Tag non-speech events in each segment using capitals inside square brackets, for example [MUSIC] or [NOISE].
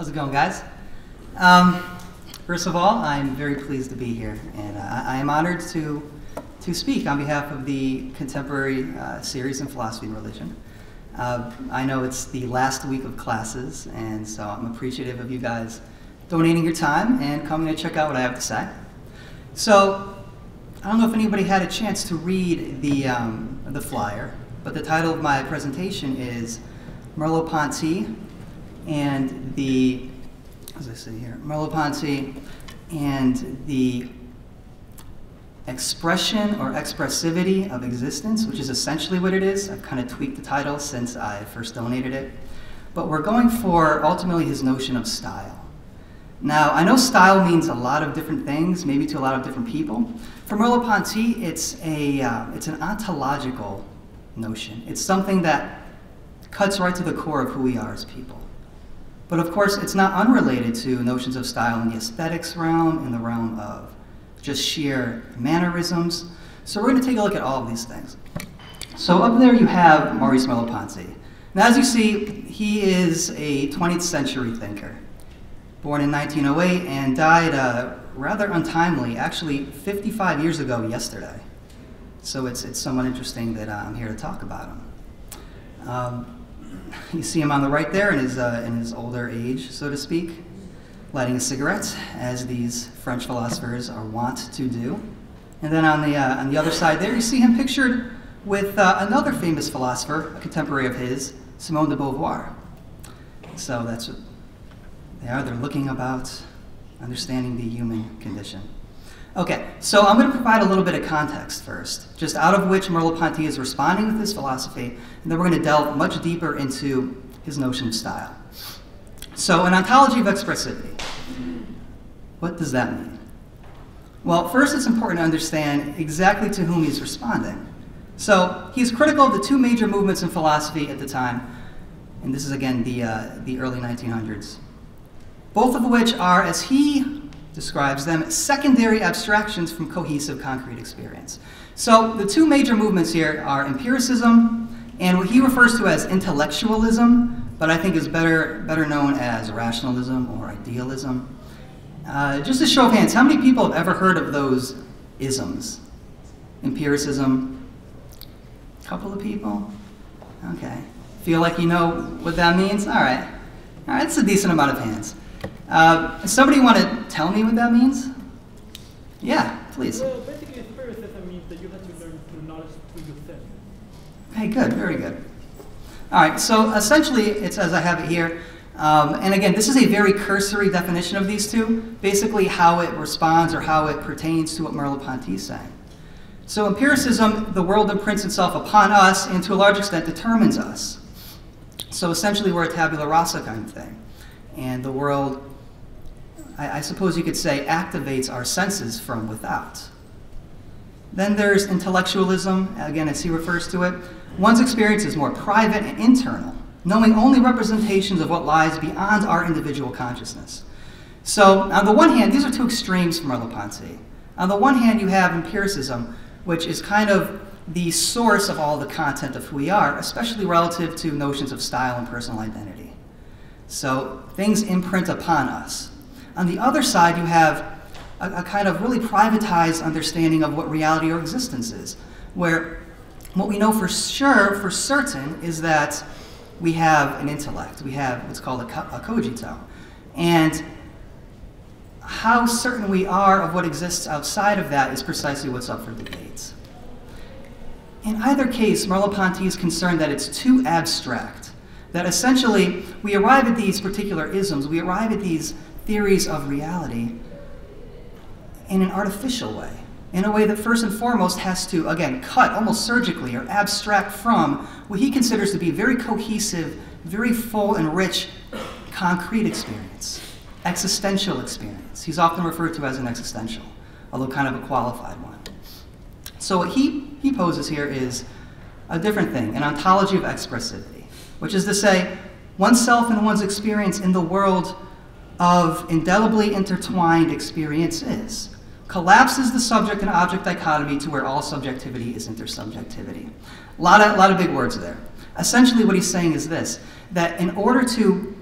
How's it going, guys? Um, first of all, I'm very pleased to be here, and uh, I am honored to, to speak on behalf of the contemporary uh, series in philosophy and religion. Uh, I know it's the last week of classes, and so I'm appreciative of you guys donating your time and coming to check out what I have to say. So, I don't know if anybody had a chance to read the, um, the flyer, but the title of my presentation is Merleau-Ponty and the, as I say here, Merleau-Ponty and the expression or expressivity of existence, which is essentially what it is. I've kind of tweaked the title since I first donated it. But we're going for ultimately his notion of style. Now, I know style means a lot of different things, maybe to a lot of different people. For Merleau-Ponty, it's, a, uh, it's an ontological notion. It's something that cuts right to the core of who we are as people. But of course, it's not unrelated to notions of style in the aesthetics realm, in the realm of just sheer mannerisms. So we're going to take a look at all of these things. So up there you have Maurice Merleau-Ponty. Now as you see, he is a 20th century thinker. Born in 1908 and died uh, rather untimely, actually 55 years ago yesterday. So it's, it's somewhat interesting that uh, I'm here to talk about him. Um, you see him on the right there in his, uh, in his older age, so to speak, lighting a cigarette, as these French philosophers are wont to do. And then on the, uh, on the other side there, you see him pictured with uh, another famous philosopher, a contemporary of his, Simone de Beauvoir. So that's what they are. They're looking about understanding the human condition. Okay, so I'm going to provide a little bit of context first, just out of which Merleau-Ponty is responding with his philosophy, and then we're going to delve much deeper into his notion of style. So, an ontology of expressivity. What does that mean? Well, first it's important to understand exactly to whom he's responding. So, he's critical of the two major movements in philosophy at the time, and this is again the, uh, the early 1900s, both of which are, as he describes them, secondary abstractions from cohesive concrete experience. So the two major movements here are empiricism and what he refers to as intellectualism, but I think is better, better known as rationalism or idealism. Uh, just a show of hands, how many people have ever heard of those isms? Empiricism? A couple of people? Okay. Feel like you know what that means? All right. All right, that's a decent amount of hands. Uh, somebody want to tell me what that means? Yeah, please. Well, basically, empiricism means that you have to learn through knowledge through yourself. Okay, good, very good. All right, so essentially, it's as I have it here. Um, and again, this is a very cursory definition of these two, basically how it responds or how it pertains to what Merleau-Ponty is saying. So empiricism, the world imprints itself upon us and to a large extent determines us. So essentially we're a tabula rasa kind of thing. And the world I, I suppose you could say, activates our senses from without. Then there's intellectualism, again, as he refers to it. One's experience is more private and internal, knowing only representations of what lies beyond our individual consciousness. So, on the one hand, these are two extremes from Merleau-Ponty. On the one hand, you have empiricism, which is kind of the source of all the content of who we are, especially relative to notions of style and personal identity. So, things imprint upon us. On the other side, you have a, a kind of really privatized understanding of what reality or existence is, where what we know for sure, for certain, is that we have an intellect. We have what's called a, co a cogito. And how certain we are of what exists outside of that is precisely what's up for debate. In either case, Merleau-Ponty is concerned that it's too abstract, that essentially we arrive at these particular isms, we arrive at these theories of reality in an artificial way, in a way that first and foremost has to, again, cut almost surgically or abstract from what he considers to be very cohesive, very full and rich concrete experience, existential experience. He's often referred to as an existential, although kind of a qualified one. So what he, he poses here is a different thing, an ontology of expressivity, which is to say, oneself and one's experience in the world of indelibly intertwined experiences, collapses the subject and object dichotomy to where all subjectivity is intersubjectivity. A lot of, lot of big words there. Essentially, what he's saying is this that in order to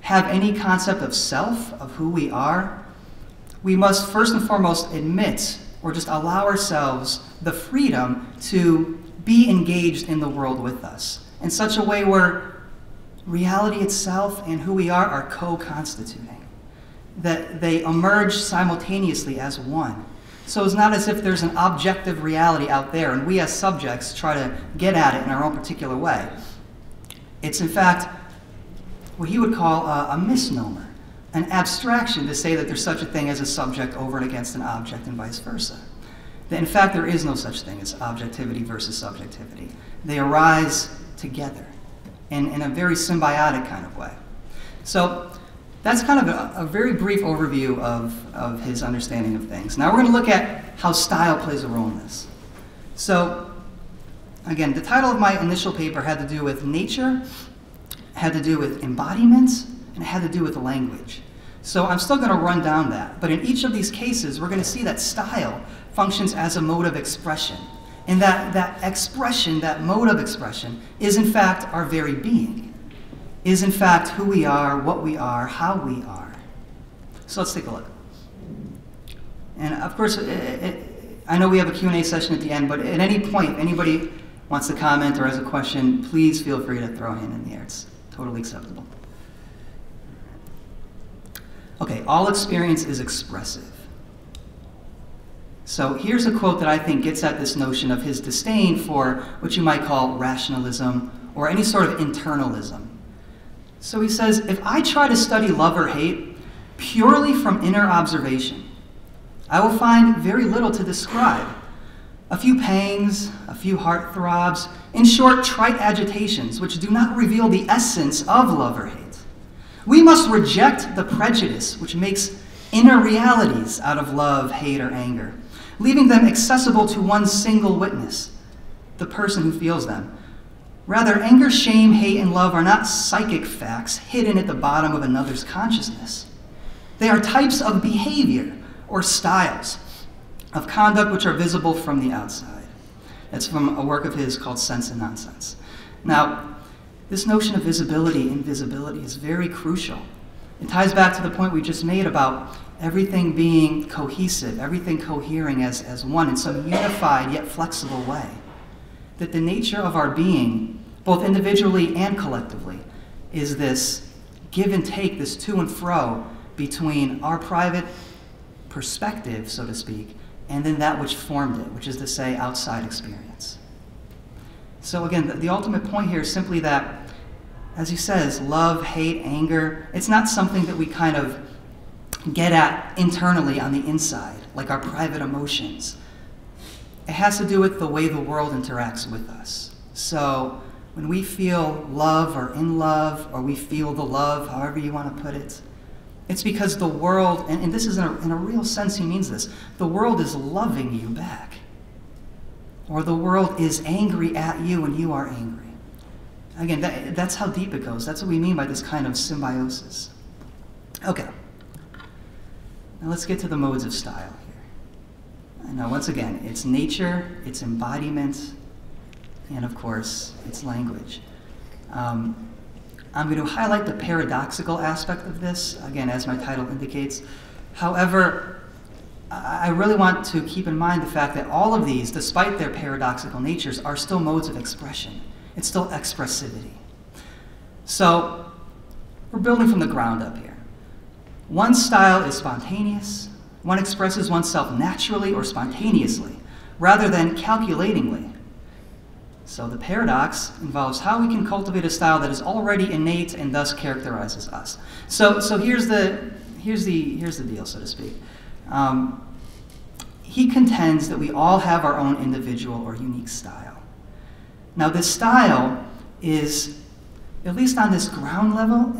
have any concept of self, of who we are, we must first and foremost admit or just allow ourselves the freedom to be engaged in the world with us in such a way where reality itself and who we are are co constituting, that they emerge simultaneously as one. So it's not as if there's an objective reality out there and we as subjects try to get at it in our own particular way. It's in fact what he would call a, a misnomer, an abstraction to say that there's such a thing as a subject over and against an object and vice versa. That in fact there is no such thing as objectivity versus subjectivity. They arise together in, in a very symbiotic kind of way. So that's kind of a, a, very brief overview of, of his understanding of things. Now we're going to look at how style plays a role in this. So, again, the title of my initial paper had to do with nature, had to do with embodiments, and it had to do with language. So I'm still going to run down that. But in each of these cases, we're going to see that style functions as a mode of expression. And that, that expression, that mode of expression, is in fact our very being is in fact who we are, what we are, how we are. So let's take a look. And of course, it, it, I know we have a Q&A session at the end, but at any point, anybody wants to comment or has a question, please feel free to throw a hand in the air. It's totally acceptable. Okay, all experience is expressive. So here's a quote that I think gets at this notion of his disdain for what you might call rationalism or any sort of internalism. So he says, if I try to study love or hate purely from inner observation, I will find very little to describe. A few pangs, a few heart throbs, in short, trite agitations which do not reveal the essence of love or hate. We must reject the prejudice which makes inner realities out of love, hate, or anger, leaving them accessible to one single witness, the person who feels them, Rather, anger, shame, hate, and love are not psychic facts hidden at the bottom of another's consciousness. They are types of behavior or styles of conduct which are visible from the outside. That's from a work of his called Sense and Nonsense. Now, this notion of visibility, invisibility, is very crucial. It ties back to the point we just made about everything being cohesive, everything cohering as, as one in some unified yet flexible way that the nature of our being, both individually and collectively, is this give and take, this to and fro between our private perspective, so to speak, and then that which formed it, which is to say, outside experience. So, again, the, the ultimate point here is simply that, as he says, love, hate, anger, it's not something that we kind of get at internally on the inside, like our private emotions it has to do with the way the world interacts with us. So when we feel love or in love, or we feel the love, however you want to put it, it's because the world, and, and this is in a, in a real sense, he means this, the world is loving you back. Or the world is angry at you and you are angry. Again, that, that's how deep it goes. That's what we mean by this kind of symbiosis. Okay. Now let's get to the modes of style. Here. Now, once again, it's nature, it's embodiment, and of course, it's language. Um, I'm going to highlight the paradoxical aspect of this, again, as my title indicates. However, I really want to keep in mind the fact that all of these, despite their paradoxical natures, are still modes of expression. It's still expressivity. So, we're building from the ground up here. One style is spontaneous, one expresses oneself naturally or spontaneously, rather than calculatingly. So the paradox involves how we can cultivate a style that is already innate and thus characterizes us. So, so here's, the, here's, the, here's the deal, so to speak. Um, he contends that we all have our own individual or unique style. Now, this style is, at least on this ground level,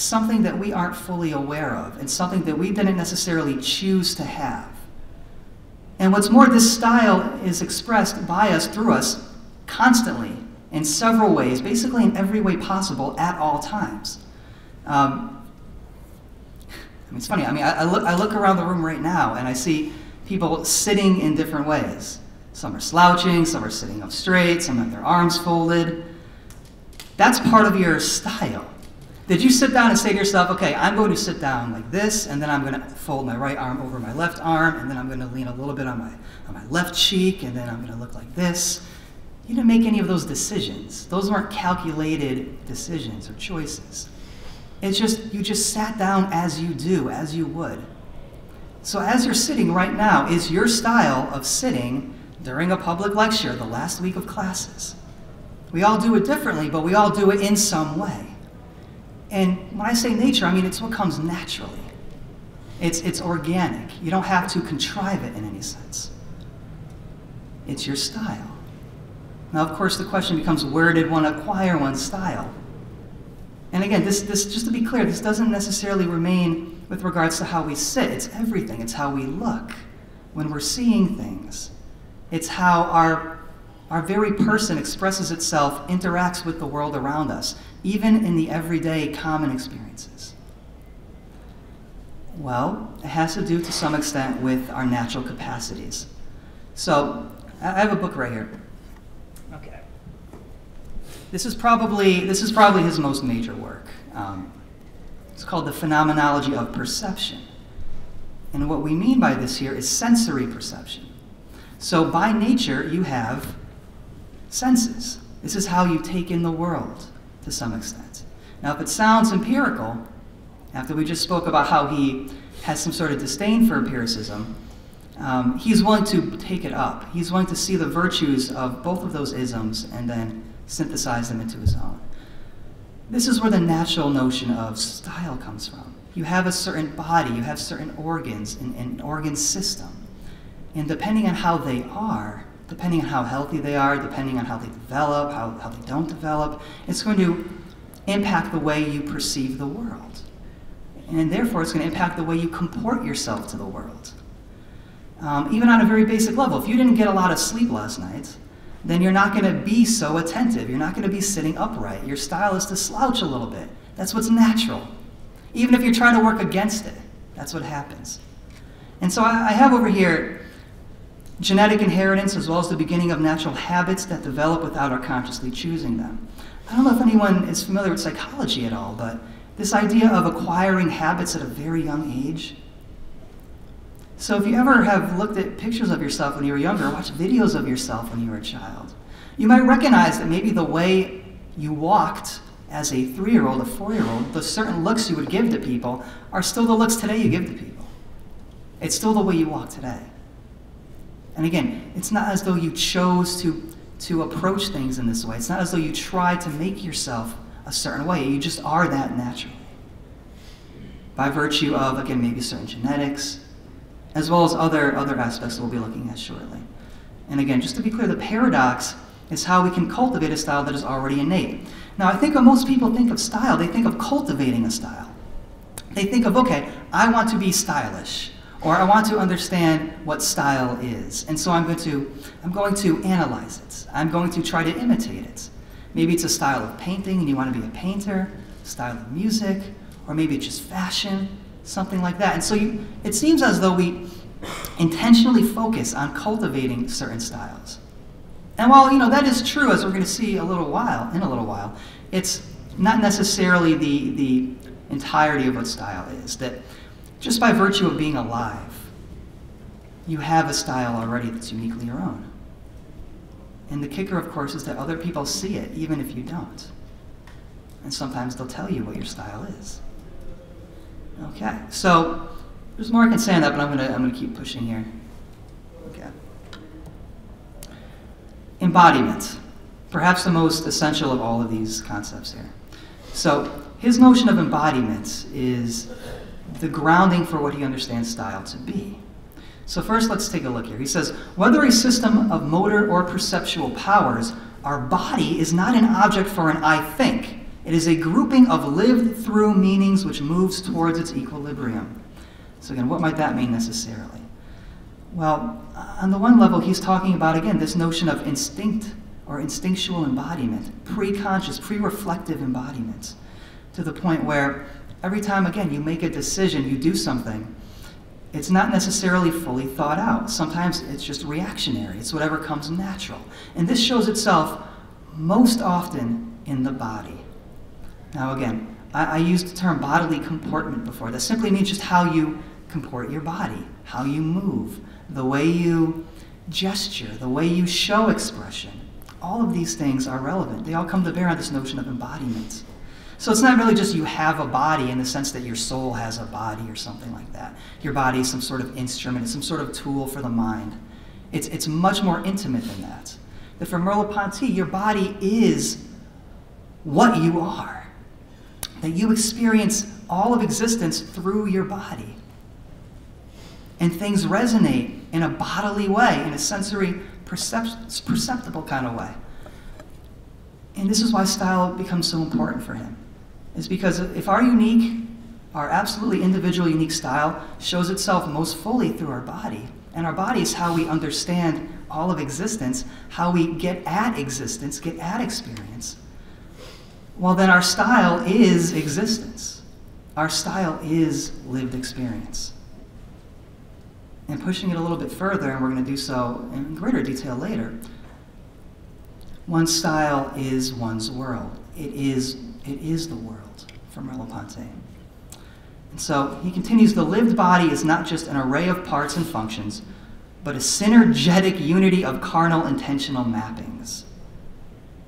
something that we aren't fully aware of and something that we didn't necessarily choose to have. And what's more, this style is expressed by us, through us, constantly, in several ways, basically in every way possible at all times. Um, I mean, it's funny. I mean, I, I, look, I look around the room right now and I see people sitting in different ways. Some are slouching, some are sitting up straight, some have their arms folded. That's part of your style. Did you sit down and say to yourself, okay, I'm going to sit down like this, and then I'm going to fold my right arm over my left arm, and then I'm going to lean a little bit on my, on my left cheek, and then I'm going to look like this? You didn't make any of those decisions. Those weren't calculated decisions or choices. It's just, you just sat down as you do, as you would. So, as you're sitting right now, is your style of sitting during a public lecture, the last week of classes? We all do it differently, but we all do it in some way. And when I say nature, I mean it's what comes naturally. It's, it's organic. You don't have to contrive it in any sense. It's your style. Now, of course, the question becomes where did one acquire one's style? And again, this, this, just to be clear, this doesn't necessarily remain with regards to how we sit. It's everything. It's how we look when we're seeing things. It's how our our very person expresses itself, interacts with the world around us, even in the everyday common experiences. Well, it has to do to some extent with our natural capacities. So, I have a book right here. Okay. This is probably, this is probably his most major work. Um, it's called The Phenomenology of Perception. And what we mean by this here is sensory perception. So, by nature, you have senses. This is how you take in the world to some extent. Now, if it sounds empirical, after we just spoke about how he has some sort of disdain for empiricism, um, he's willing to take it up. He's willing to see the virtues of both of those isms and then synthesize them into his own. This is where the natural notion of style comes from. You have a certain body, you have certain organs, and an organ system. And depending on how they are, depending on how healthy they are, depending on how they develop, how, how they don't develop, it's going to impact the way you perceive the world. And therefore, it's going to impact the way you comport yourself to the world. Um, even on a very basic level, if you didn't get a lot of sleep last night, then you're not going to be so attentive. You're not going to be sitting upright. Your style is to slouch a little bit. That's what's natural. Even if you're trying to work against it, that's what happens. And so I, I have over here genetic inheritance, as well as the beginning of natural habits that develop without our consciously choosing them. I don't know if anyone is familiar with psychology at all, but this idea of acquiring habits at a very young age. So, if you ever have looked at pictures of yourself when you were younger, watched videos of yourself when you were a child, you might recognize that maybe the way you walked as a three year old, a four year old, the certain looks you would give to people are still the looks today you give to people. It's still the way you walk today. And again, it's not as though you chose to, to approach things in this way. It's not as though you try to make yourself a certain way. You just are that naturally. By virtue of, again, maybe certain genetics, as well as other, other aspects we'll be looking at shortly. And again, just to be clear, the paradox is how we can cultivate a style that is already innate. Now, I think when most people think of style, they think of cultivating a style. They think of, okay, I want to be stylish or I want to understand what style is. And so I'm going to, I'm going to analyze it. I'm going to try to imitate it. Maybe it's a style of painting and you want to be a painter, style of music, or maybe it's just fashion, something like that. And so you, it seems as though we intentionally focus on cultivating certain styles. And while you know that is true, as we're going to see a little while, in a little while, it's not necessarily the, the entirety of what style is. That just by virtue of being alive, you have a style already that's uniquely your own. And the kicker, of course, is that other people see it, even if you don't. And sometimes they'll tell you what your style is. Okay, so there's more I can say on that, but I'm gonna, I'm gonna keep pushing here. Okay. Embodiment. Perhaps the most essential of all of these concepts here. So his notion of embodiment is the grounding for what he understands style to be. So first, let's take a look here. He says, whether a system of motor or perceptual powers, our body is not an object for an I think. It is a grouping of lived through meanings which moves towards its equilibrium. So again, what might that mean necessarily? Well, on the one level, he's talking about, again, this notion of instinct or instinctual embodiment, pre-conscious, pre-reflective embodiment, to the point where every time, again, you make a decision, you do something, it's not necessarily fully thought out. Sometimes it's just reactionary, it's whatever comes natural. And this shows itself most often in the body. Now, again, I, I used the term bodily comportment before. That simply means just how you comport your body, how you move, the way you gesture, the way you show expression. All of these things are relevant. They all come to bear on this notion of embodiment. So it's not really just you have a body in the sense that your soul has a body or something like that. Your body is some sort of instrument, it's some sort of tool for the mind. It's, it's much more intimate than that. That for Merleau-Ponty, your body is what you are. That you experience all of existence through your body. And things resonate in a bodily way, in a sensory, percept- perceptible kind of way. And this is why style becomes so important for him is because if our unique, our absolutely individual unique style shows itself most fully through our body, and our body is how we understand all of existence, how we get at existence, get at experience, well, then our style is existence. Our style is lived experience. And pushing it a little bit further, and we're going to do so in greater detail later, one's style is one's world. It is, it is the world from Merleau-Ponty. And so he continues, the lived body is not just an array of parts and functions, but a synergetic unity of carnal intentional mappings.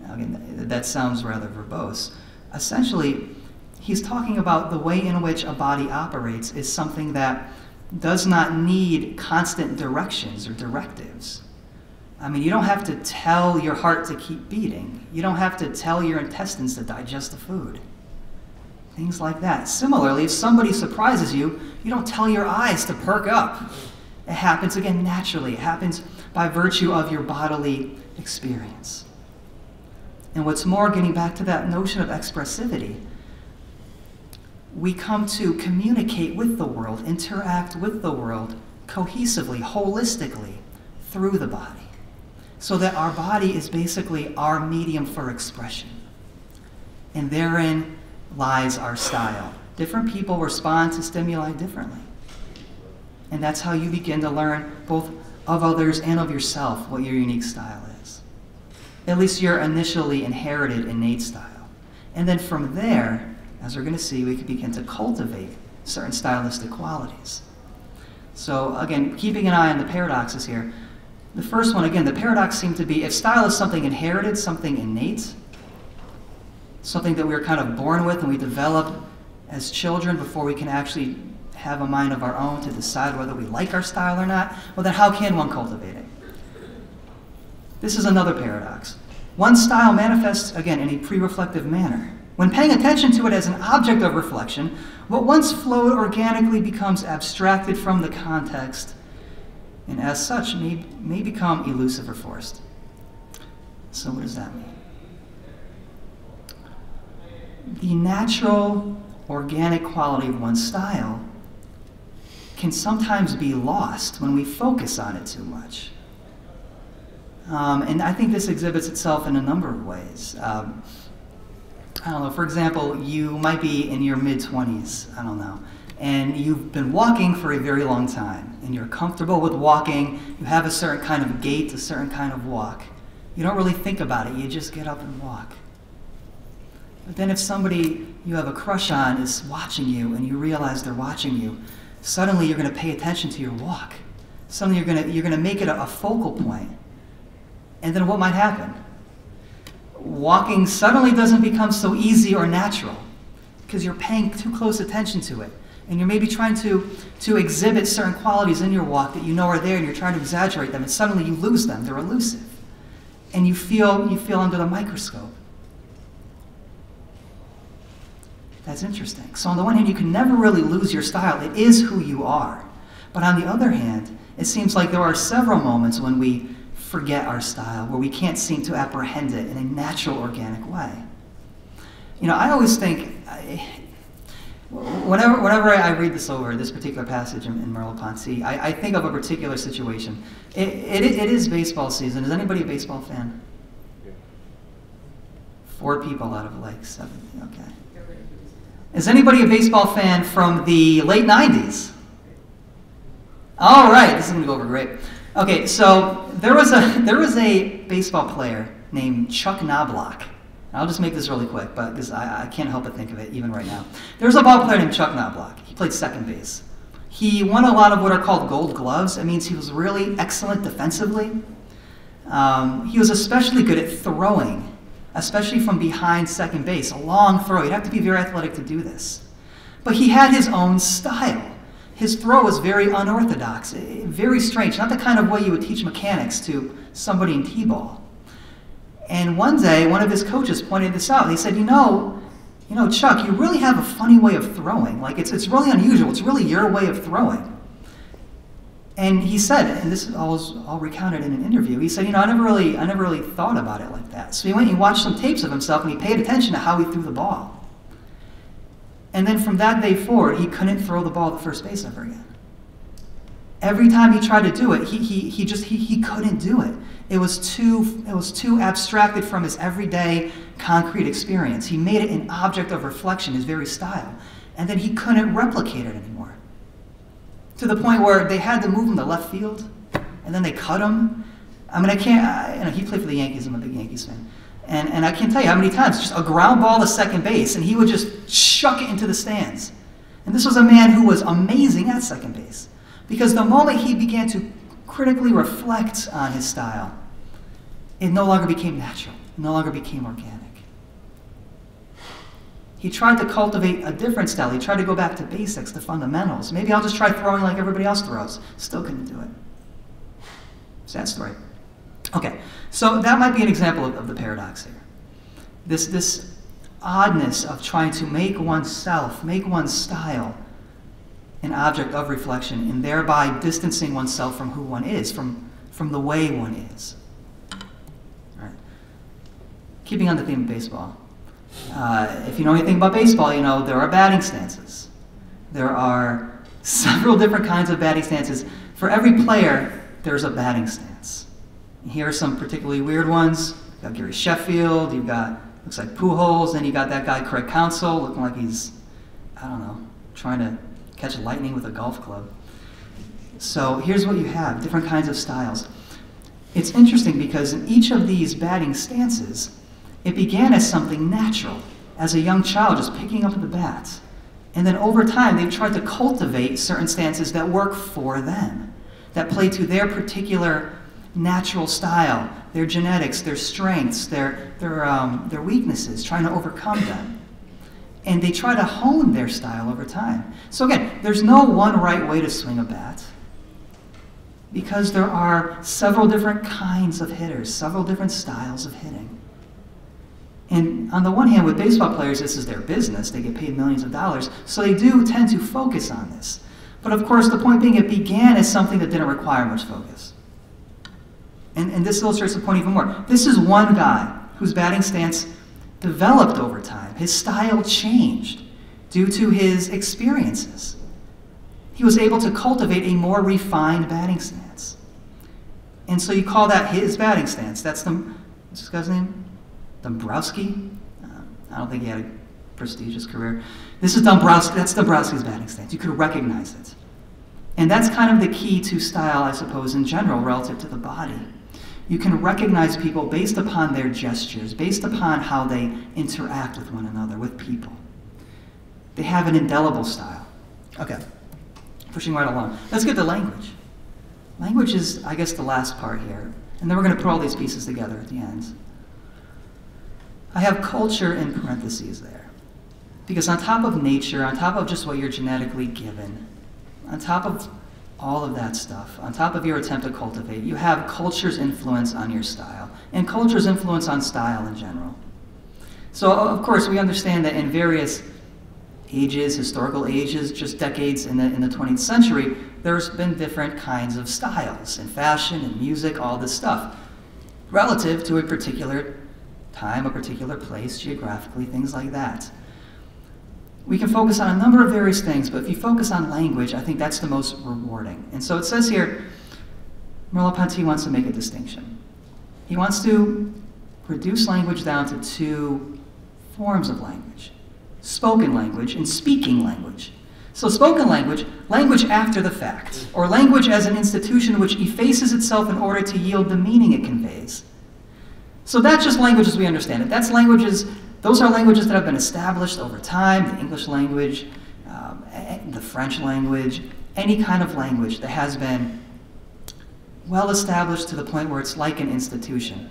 Now, again, that sounds rather verbose. Essentially, he's talking about the way in which a body operates is something that does not need constant directions or directives. I mean, you don't have to tell your heart to keep beating. You don't have to tell your intestines to digest the food. Things like that. Similarly, if somebody surprises you, you don't tell your eyes to perk up. It happens again naturally. It happens by virtue of your bodily experience. And what's more, getting back to that notion of expressivity, we come to communicate with the world, interact with the world cohesively, holistically, through the body. So that our body is basically our medium for expression. And therein lies our style. Different people respond to stimuli differently. And that's how you begin to learn both of others and of yourself what your unique style is. At least your initially inherited innate style. And then from there, as we're going to see, we can begin to cultivate certain stylistic qualities. So, again, keeping an eye on the paradoxes here. The first one, again, the paradox seemed to be if style is something inherited, something innate, something that we're kind of born with and we develop as children before we can actually have a mind of our own to decide whether we like our style or not, well, then how can one cultivate it? This is another paradox. One style manifests, again, in a pre reflective manner. When paying attention to it as an object of reflection, what once flowed organically becomes abstracted from the context and as such may, may become elusive or forced. So, what does that mean? the natural, organic quality of one's style can sometimes be lost when we focus on it too much. Um, and I think this exhibits itself in a number of ways. Um, I don't know, for example, you might be in your mid 20s, I don't know, and you've been walking for a very long time, and you're comfortable with walking, you have a certain kind of gait, a certain kind of walk. You don't really think about it, you just get up and walk. But then if somebody you have a crush on is watching you and you realize they're watching you, suddenly you're going to pay attention to your walk. Suddenly you're going to, you're going to make it a, a focal point. And then what might happen? Walking suddenly doesn't become so easy or natural because you're paying too close attention to it. And you're maybe trying to, to exhibit certain qualities in your walk that you know are there and you're trying to exaggerate them and suddenly you lose them. They're elusive. And you feel, you feel under the microscope. That's interesting. So, on the one hand, you can never really lose your style, it is who you are. But on the other hand, it seems like there are several moments when we forget our style, where we can't seem to apprehend it in a natural, organic way. You know, I always think, whenever, whenever I read this over, this particular passage in, in Merleau-Ponty, I, I, think of a particular situation. It, it, it is baseball season. Is anybody a baseball fan? Four people out of like seven. Okay. Is anybody a baseball fan from the late 90s? All right, this is going to go over great. Okay, so there was a [LAUGHS] there was a baseball player named Chuck Knobloch. I'll just make this really quick, but because I, I can't help but think of it even right now. There's a ball player named Chuck Knobloch. He played second base. He won a lot of what are called gold gloves. It means he was really excellent defensively. Um, he was especially good at throwing, especially from behind second base, a long throw. You'd have to be very athletic to do this. But he had his own style. His throw was very unorthodox, very strange, not the kind of way you would teach mechanics to somebody in T-ball. And one day, one of his coaches pointed this out. He said, "You know, you know, Chuck, you really have a funny way of throwing. Like it's it's really unusual. It's really your way of throwing." And he said, and this is all, all recounted in an interview. He said, "You know, I never really, I never really thought about it like that." So he went and he watched some tapes of himself, and he paid attention to how he threw the ball. And then from that day forward, he couldn't throw the ball to first base ever again. Every time he tried to do it, he, he, he just he, he couldn't do it. It was too it was too abstracted from his everyday concrete experience. He made it an object of reflection, his very style, and then he couldn't replicate it anymore. To the point where they had to move him to left field, and then they cut him. I mean, I can't. I, you know, he played for the Yankees. I'm a big Yankees fan, and and I can't tell you how many times just a ground ball to second base, and he would just chuck it into the stands. And this was a man who was amazing at second base, because the moment he began to critically reflect on his style, it no longer became natural, it no longer became organic. He tried to cultivate a different style. He tried to go back to basics, the fundamentals. Maybe I'll just try throwing like everybody else throws. Still couldn't do it. Sad story. Okay, so that might be an example of, of the paradox here. This, this oddness of trying to make oneself, make one's style, an object of reflection, and thereby distancing oneself from who one is, from, from the way one is keeping on the theme of baseball. Uh, if you know anything about baseball, you know there are batting stances. There are [LAUGHS] several different kinds of batting stances. For every player, there's a batting stance. Here are some particularly weird ones. You've got Gary Sheffield, you've got, looks like Pujols, and you got that guy Craig Counsell looking like he's, I don't know, trying to catch lightning with a golf club. So here's what you have, different kinds of styles. It's interesting because in each of these batting stances, it began as something natural, as a young child just picking up the bat. And then over time, they've tried to cultivate certain stances that work for them, that play to their particular natural style, their genetics, their strengths, their, their, um, their weaknesses, trying to overcome them. And they try to hone their style over time. So again, there's no one right way to swing a bat because there are several different kinds of hitters, several different styles of hitting. And on the one hand, with baseball players, this is their business. They get paid millions of dollars. So they do tend to focus on this. But of course, the point being, it began as something that didn't require much focus. And, and this illustrates the point even more. This is one guy whose batting stance developed over time. His style changed due to his experiences. He was able to cultivate a more refined batting stance. And so you call that his batting stance. That's the, what's this guy's name? Dombrowski. Uh, I don't think he had a prestigious career. This is Dombrowski. That's Dombrowski's batting stance. You could recognize it. And that's kind of the key to style, I suppose, in general, relative to the body. You can recognize people based upon their gestures, based upon how they interact with one another, with people. They have an indelible style. Okay, pushing right along. Let's get to language. Language is, I guess, the last part here. And then we're going to put all these pieces together at the end. I have culture in parentheses there. Because on top of nature, on top of just what you're genetically given, on top of all of that stuff, on top of your attempt to cultivate, you have culture's influence on your style, and culture's influence on style in general. So, of course, we understand that in various ages, historical ages, just decades in the, in the 20th century, there's been different kinds of styles in fashion and music, all this stuff, relative to a particular time, a particular place, geographically, things like that. We can focus on a number of various things, but if you focus on language, I think that's the most rewarding. And so it says here, Merleau-Ponty wants to make a distinction. He wants to reduce language down to two forms of language spoken language and speaking language. So, spoken language, language after the fact, or language as an institution which effaces itself in order to yield the meaning it conveys. So that's just languages we understand it. That's languages, those are languages that have been established over time, the English language, um, the French language, any kind of language that has been well established to the point where it's like an institution.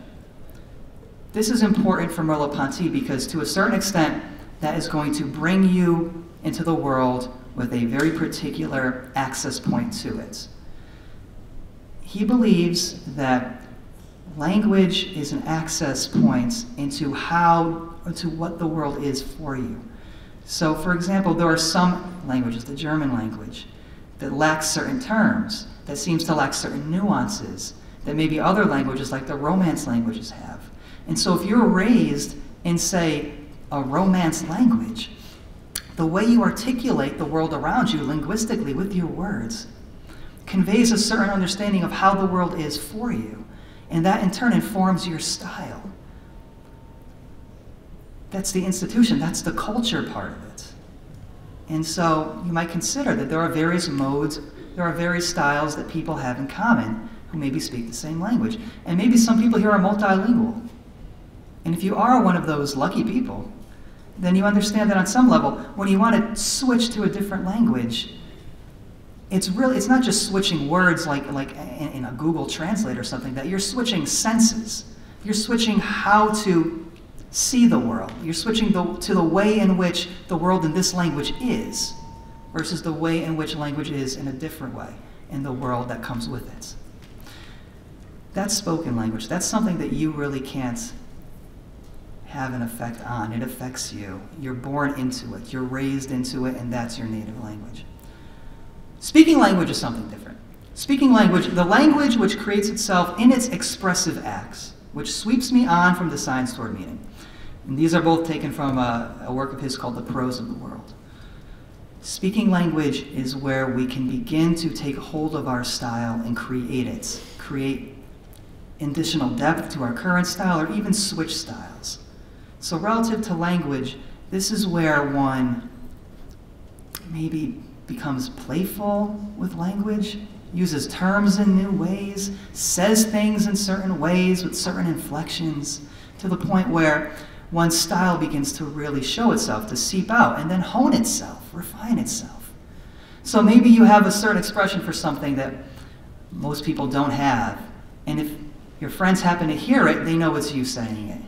This is important for Merleau-Ponty because to a certain extent, that is going to bring you into the world with a very particular access point to it. He believes that language is an access point into how, into what the world is for you. So, for example, there are some languages, the German language, that lacks certain terms, that seems to lack certain nuances, that maybe other languages, like the Romance languages, have. And so, if you're raised in, say, a Romance language, the way you articulate the world around you linguistically with your words conveys a certain understanding of how the world is for you. And that in turn informs your style. That's the institution, that's the culture part of it. And so you might consider that there are various modes, there are various styles that people have in common who maybe speak the same language. And maybe some people here are multilingual. And if you are one of those lucky people, then you understand that on some level, when you want to switch to a different language, it's really it's not just switching words like like in, a Google Translate or something. That you're switching senses. You're switching how to see the world. You're switching the, to the way in which the world in this language is, versus the way in which language is in a different way in the world that comes with it. That's spoken language. That's something that you really can't have an effect on. It affects you. You're born into it, you're raised into it, and that's your native language. Speaking language is something different. Speaking language, the language which creates itself in its expressive acts, which sweeps me on from the signs toward meaning. And these are both taken from a, a work of his called The Prose of the World. Speaking language is where we can begin to take hold of our style and create it, create additional depth to our current style, or even switch styles. So, relative to language, this is where one maybe becomes playful with language, uses terms in new ways, says things in certain ways with certain inflections, to the point where one's style begins to really show itself, to seep out, and then hone itself, refine itself. So maybe you have a certain expression for something that most people don't have, and if your friends happen to hear it, they know it's you saying it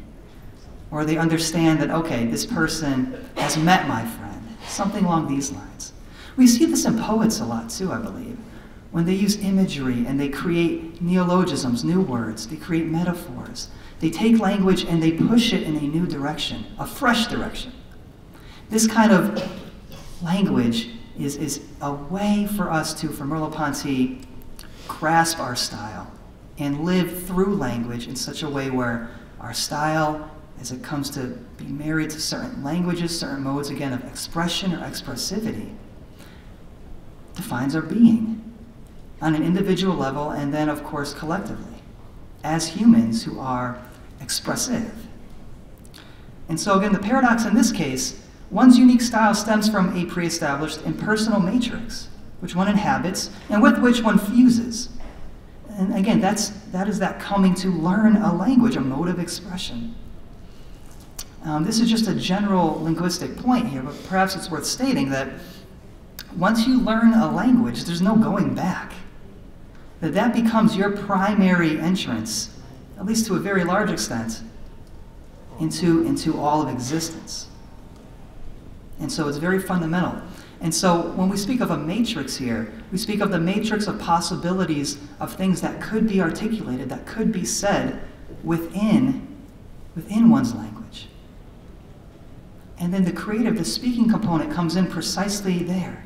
or they understand that, okay, this person has met my friend, something along these lines. We see this in poets a lot too, I believe, when they use imagery and they create neologisms, new words, they create metaphors. They take language and they push it in a new direction, a fresh direction. This kind of language is, is a way for us to, for Merleau-Ponty, grasp our style and live through language in such a way where our style as it comes to be married to certain languages, certain modes, again, of expression or expressivity, defines our being on an individual level and then, of course, collectively, as humans who are expressive. And so, again, the paradox in this case, one's unique style stems from a pre established impersonal matrix, which one inhabits and with which one fuses. And again, that's, that is that coming to learn a language, a mode of expression. Um, this is just a general linguistic point here, but perhaps it's worth stating that once you learn a language, there's no going back. That that becomes your primary entrance, at least to a very large extent, into, into all of existence. And so it's very fundamental. And so when we speak of a matrix here, we speak of the matrix of possibilities of things that could be articulated, that could be said within, within one's language. And then the creative, the speaking component comes in precisely there.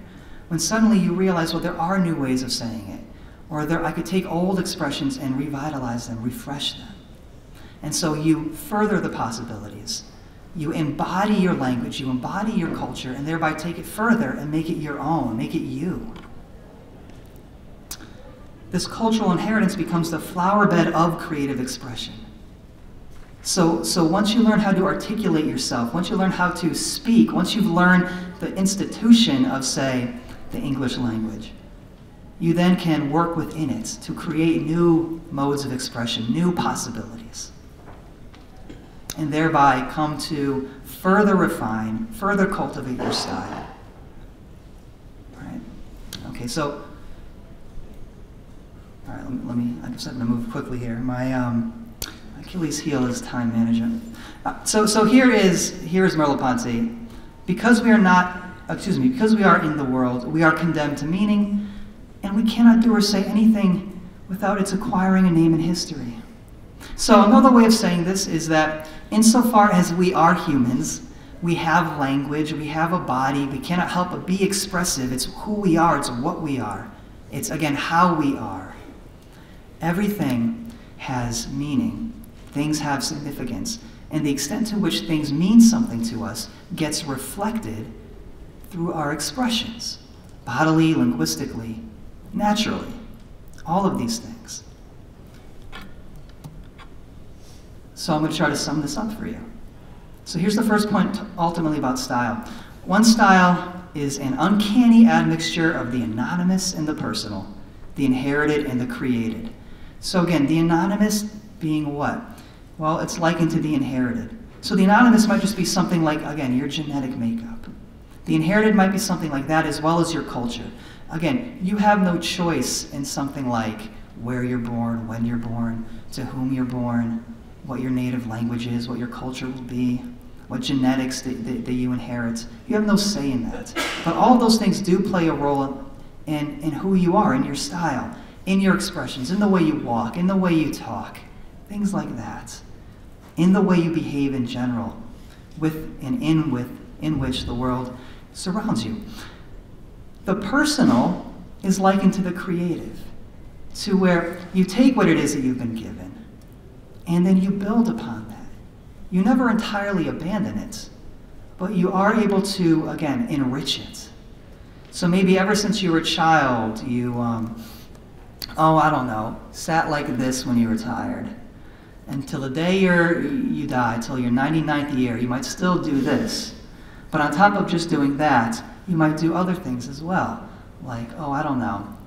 When suddenly you realize, well, there are new ways of saying it. Or there, I could take old expressions and revitalize them, refresh them. And so you further the possibilities. You embody your language, you embody your culture, and thereby take it further and make it your own, make it you. This cultural inheritance becomes the flower bed of creative expression. So, so once you learn how to articulate yourself, once you learn how to speak, once you've learned the institution of, say, the English language, you then can work within it to create new modes of expression, new possibilities. and thereby come to further refine, further cultivate your style. Right? Okay, so, all right, let me, let me I guess I'm to move quickly here. My um, Achilles heel is time management. Uh, so, so here is here is Merleau-Ponty. Because we are not, excuse me, because we are in the world, we are condemned to meaning, and we cannot do or say anything without its acquiring a name in history. So another way of saying this is that insofar as we are humans, we have language, we have a body, we cannot help but be expressive. It's who we are, it's what we are. It's again how we are. Everything has meaning. Things have significance. And the extent to which things mean something to us gets reflected through our expressions, bodily, linguistically, naturally. All of these things. So I'm going to try to sum this up for you. So here's the first point ultimately about style. One style is an uncanny admixture of the anonymous and the personal, the inherited and the created. So again, the anonymous being what? Well, it's likened to the inherited. So the anonymous might just be something like, again, your genetic makeup. The inherited might be something like that as well as your culture. Again, you have no choice in something like where you're born, when you're born, to whom you're born, what your native language is, what your culture will be, what genetics that, that, that you inherit. You have no say in that. But all those things do play a role in, in who you are, in your style, in your expressions, in the way you walk, in the way you talk, things like that, in the way you behave in general, with and in with in which the world surrounds you. The personal is likened to the creative, to where you take what it is that you've been given and then you build upon that. You never entirely abandon it, but you are able to, again, enrich it. So maybe ever since you were a child, you, um, oh, I don't know, sat like this when you were tired. Until the day you're, you die, till your 99th year, you might still do this. But on top of just doing that, you might do other things as well. Like, oh, I don't know,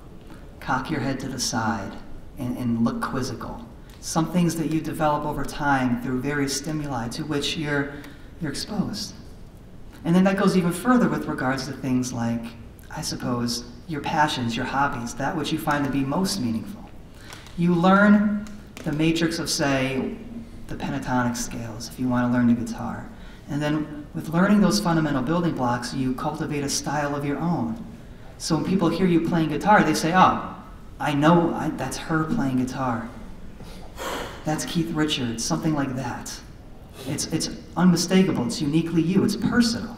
cock your head to the side and, and look quizzical some things that you develop over time through various stimuli to which you're, you're exposed. And then that goes even further with regards to things like, I suppose, your passions, your hobbies, that which you find to be most meaningful. You learn the matrix of, say, the pentatonic scales if you want to learn the guitar. And then with learning those fundamental building blocks, you cultivate a style of your own. So when people hear you playing guitar, they say, oh, I know I, that's her playing guitar. That's Keith Richards, something like that. It's, it's unmistakable, it's uniquely you, it's personal.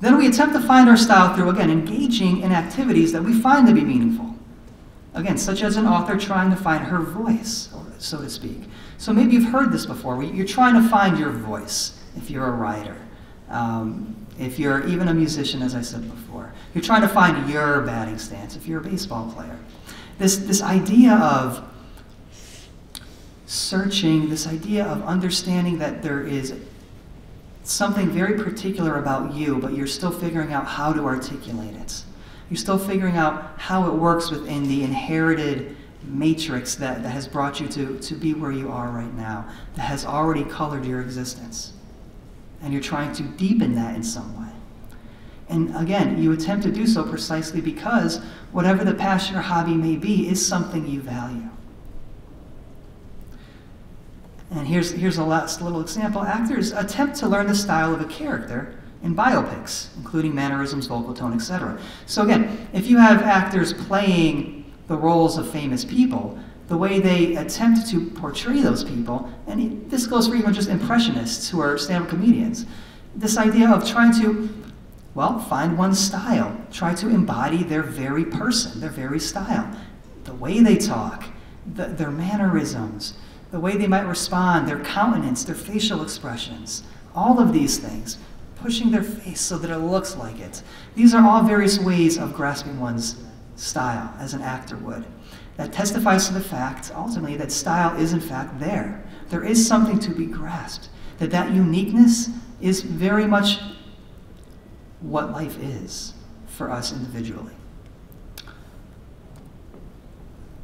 Then we attempt to find our style through, again, engaging in activities that we find to be meaningful. Again, such as an author trying to find her voice, so to speak. So maybe you've heard this before. You're trying to find your voice if you're a writer. Um, if you're even a musician, as I said before. You're trying to find your batting stance if you're a baseball player. This, this idea of searching, this idea of understanding that there is something very particular about you, but you're still figuring out how to articulate it. You're still figuring out how it works within the inherited matrix that, that has brought you to, to be where you are right now, that has already colored your existence. And you're trying to deepen that in some way. And again, you attempt to do so precisely because whatever the passion or hobby may be is something you value. And here's, here's a last little example. Actors attempt to learn the style of a character in biopics, including mannerisms, vocal tone, etc. So again, if you have actors playing the roles of famous people, the way they attempt to portray those people, and this goes for even just impressionists who are stand-up comedians, this idea of trying to, well, find one style, try to embody their very person, their very style, the way they talk, the, their mannerisms, the way they might respond, their countenance, their facial expressions, all of these things, pushing their face so that it looks like it. These are all various ways of grasping one's style, as an actor would. That testifies to the fact, ultimately, that style is in fact there. There is something to be grasped, that that uniqueness is very much what life is for us individually.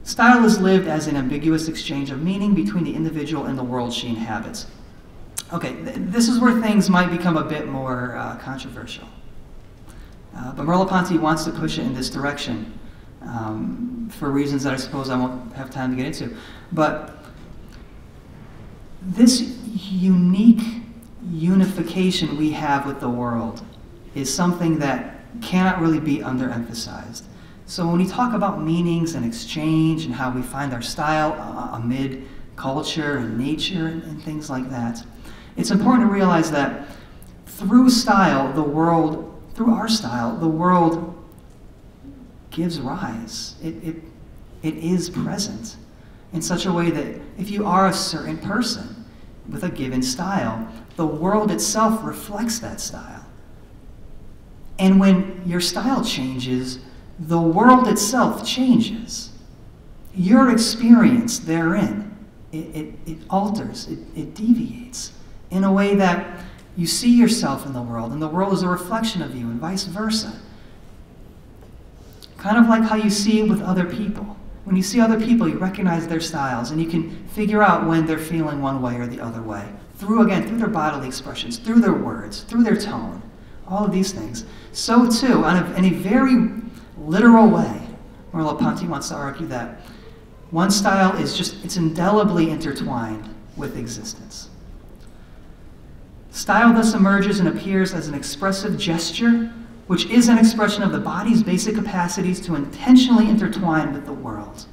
Style is lived as an ambiguous exchange of meaning between the individual and the world she inhabits. Okay, th- this is where things might become a bit more uh, controversial. Uh, but Merleau-Ponty wants to push it in this direction um, for reasons that I suppose I won't have time to get into. But this unique unification we have with the world is something that cannot really be underemphasized. So when we talk about meanings and exchange and how we find our style uh, amid culture and nature and, and things like that, it's important to realize that through style, the world, through our style, the world gives rise. It, it, it is present in such a way that if you are a certain person with a given style, the world itself reflects that style. And when your style changes, the world itself changes. Your experience therein, it, it, it alters, it, it deviates in a way that you see yourself in the world, and the world is a reflection of you, and vice versa. Kind of like how you see with other people. When you see other people, you recognize their styles, and you can figure out when they're feeling one way or the other way. Through, again, through their bodily expressions, through their words, through their tone, all of these things. So, too, in a very literal way, Merleau-Ponty wants to argue that one style is just, it's indelibly intertwined with existence. Style thus emerges and appears as an expressive gesture, which is an expression of the body's basic capacities to intentionally intertwine with the world.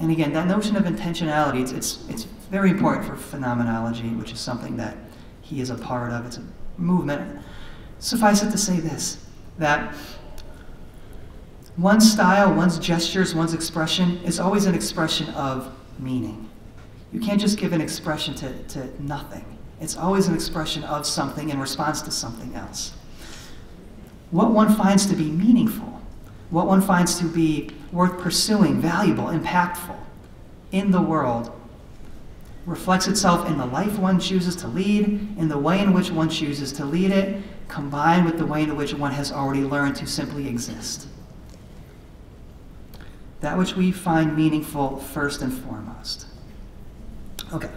And again, that notion of intentionality, it's, it's, it's very important for phenomenology, which is something that he is a part of. It's a movement. Suffice it to say this that one's style, one's gestures, one's expression is always an expression of meaning. You can't just give an expression to, to nothing. It's always an expression of something in response to something else. What one finds to be meaningful, what one finds to be worth pursuing, valuable, impactful in the world, reflects itself in the life one chooses to lead, in the way in which one chooses to lead it, combined with the way in which one has already learned to simply exist that which we find meaningful first and foremost. Okay.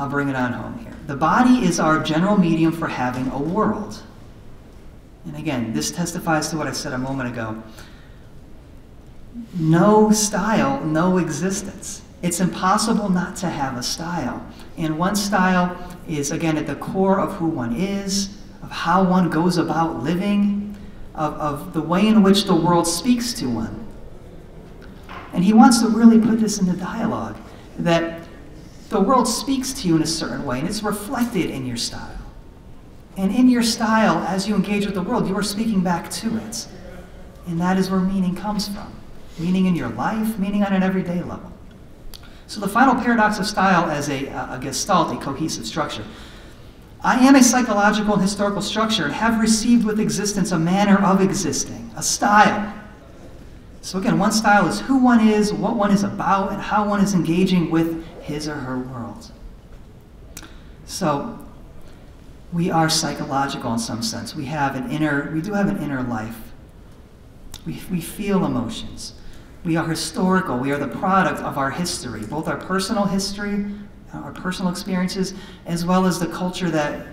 I'll bring it on home here. The body is our general medium for having a world. And again, this testifies to what I said a moment ago. No style, no existence. It's impossible not to have a style. And one style is, again, at the core of who one is, of how one goes about living, of, of the way in which the world speaks to one. And he wants to really put this into dialogue that the world speaks to you in a certain way, and it's reflected in your style. And in your style, as you engage with the world, you are speaking back to it. And that is where meaning comes from meaning in your life, meaning on an everyday level. So, the final paradox of style as a, uh, a gestalt, a cohesive structure. I am a psychological and historical structure and have received with existence a manner of existing, a style. So, again, one style is who one is, what one is about, and how one is engaging with his or her world. So, we are psychological in some sense. We have an inner, we do have an inner life. We, we feel emotions. We are historical. We are the product of our history, both our personal history, our personal experiences, as well as the culture that,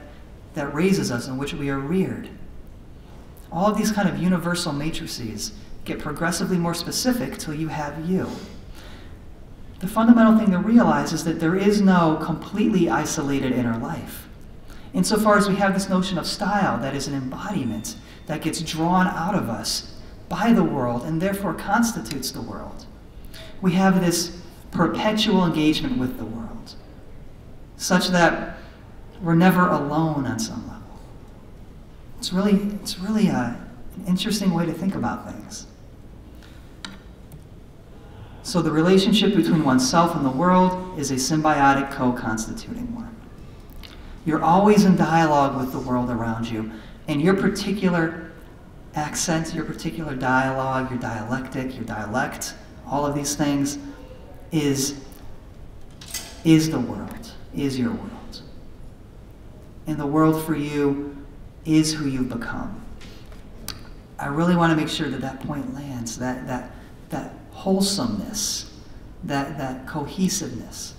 that raises us in which we are reared. All of these kind of universal matrices get progressively more specific till you have you. The fundamental thing to realize is that there is no completely isolated inner life. Insofar as we have this notion of style that is an embodiment that gets drawn out of us by the world and therefore constitutes the world, we have this perpetual engagement with the world such that we're never alone on some level. It's really, it's really a, an interesting way to think about things. So the relationship between oneself and the world is a symbiotic co-constituting one. You're always in dialogue with the world around you, and your particular accent, your particular dialogue, your dialectic, your dialect, all of these things is, is the world is your world. And the world for you is who you've become. I really want to make sure that that point lands, that, that, that wholesomeness, that, that cohesiveness.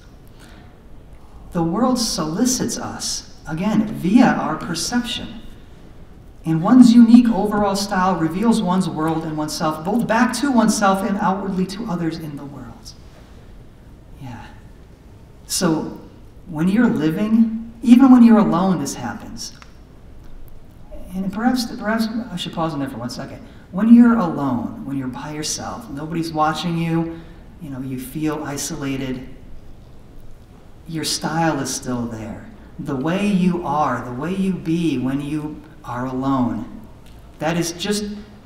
The world solicits us, again, via our perception. And one's unique overall style reveals one's world and oneself, both back to oneself and outwardly to others in the world. Yeah. So when you're living, even when you're alone, this happens. And perhaps, perhaps I should pause on there for one second. When you're alone, when you're by yourself, nobody's watching you, you know, you feel isolated, your style is still there. The way you are, the way you be when you are alone, that is just,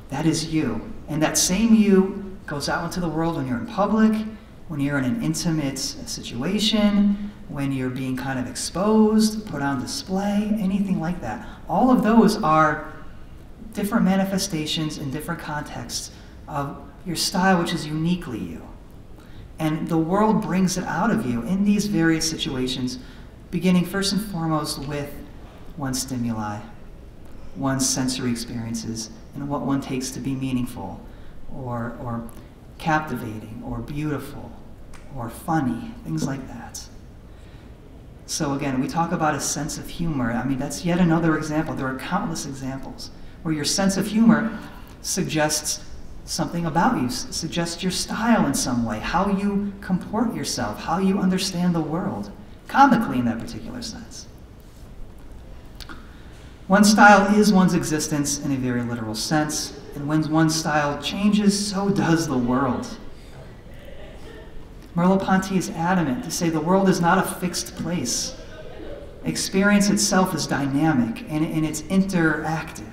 that is you. And that same you goes out into the world when you're in public, when you're in an intimate situation, when you're being kind of exposed, put on display, anything like that. All of those are different manifestations in different contexts of your style, which is uniquely you. And the world brings it out of you in these various situations, beginning first and foremost with one stimuli, one's sensory experiences, and what one takes to be meaningful, or, or captivating, or beautiful, or funny, things like that. So again, we talk about a sense of humor. I mean, that's yet another example. There are countless examples where your sense of humor suggests something about you, suggests your style in some way, how you comport yourself, how you understand the world, comically in that particular sense. One style is one's existence in a very literal sense, and when one style changes, so does the world. Merleau-Ponty is adamant to say the world is not a fixed place. Experience itself is dynamic and, and it's interactive.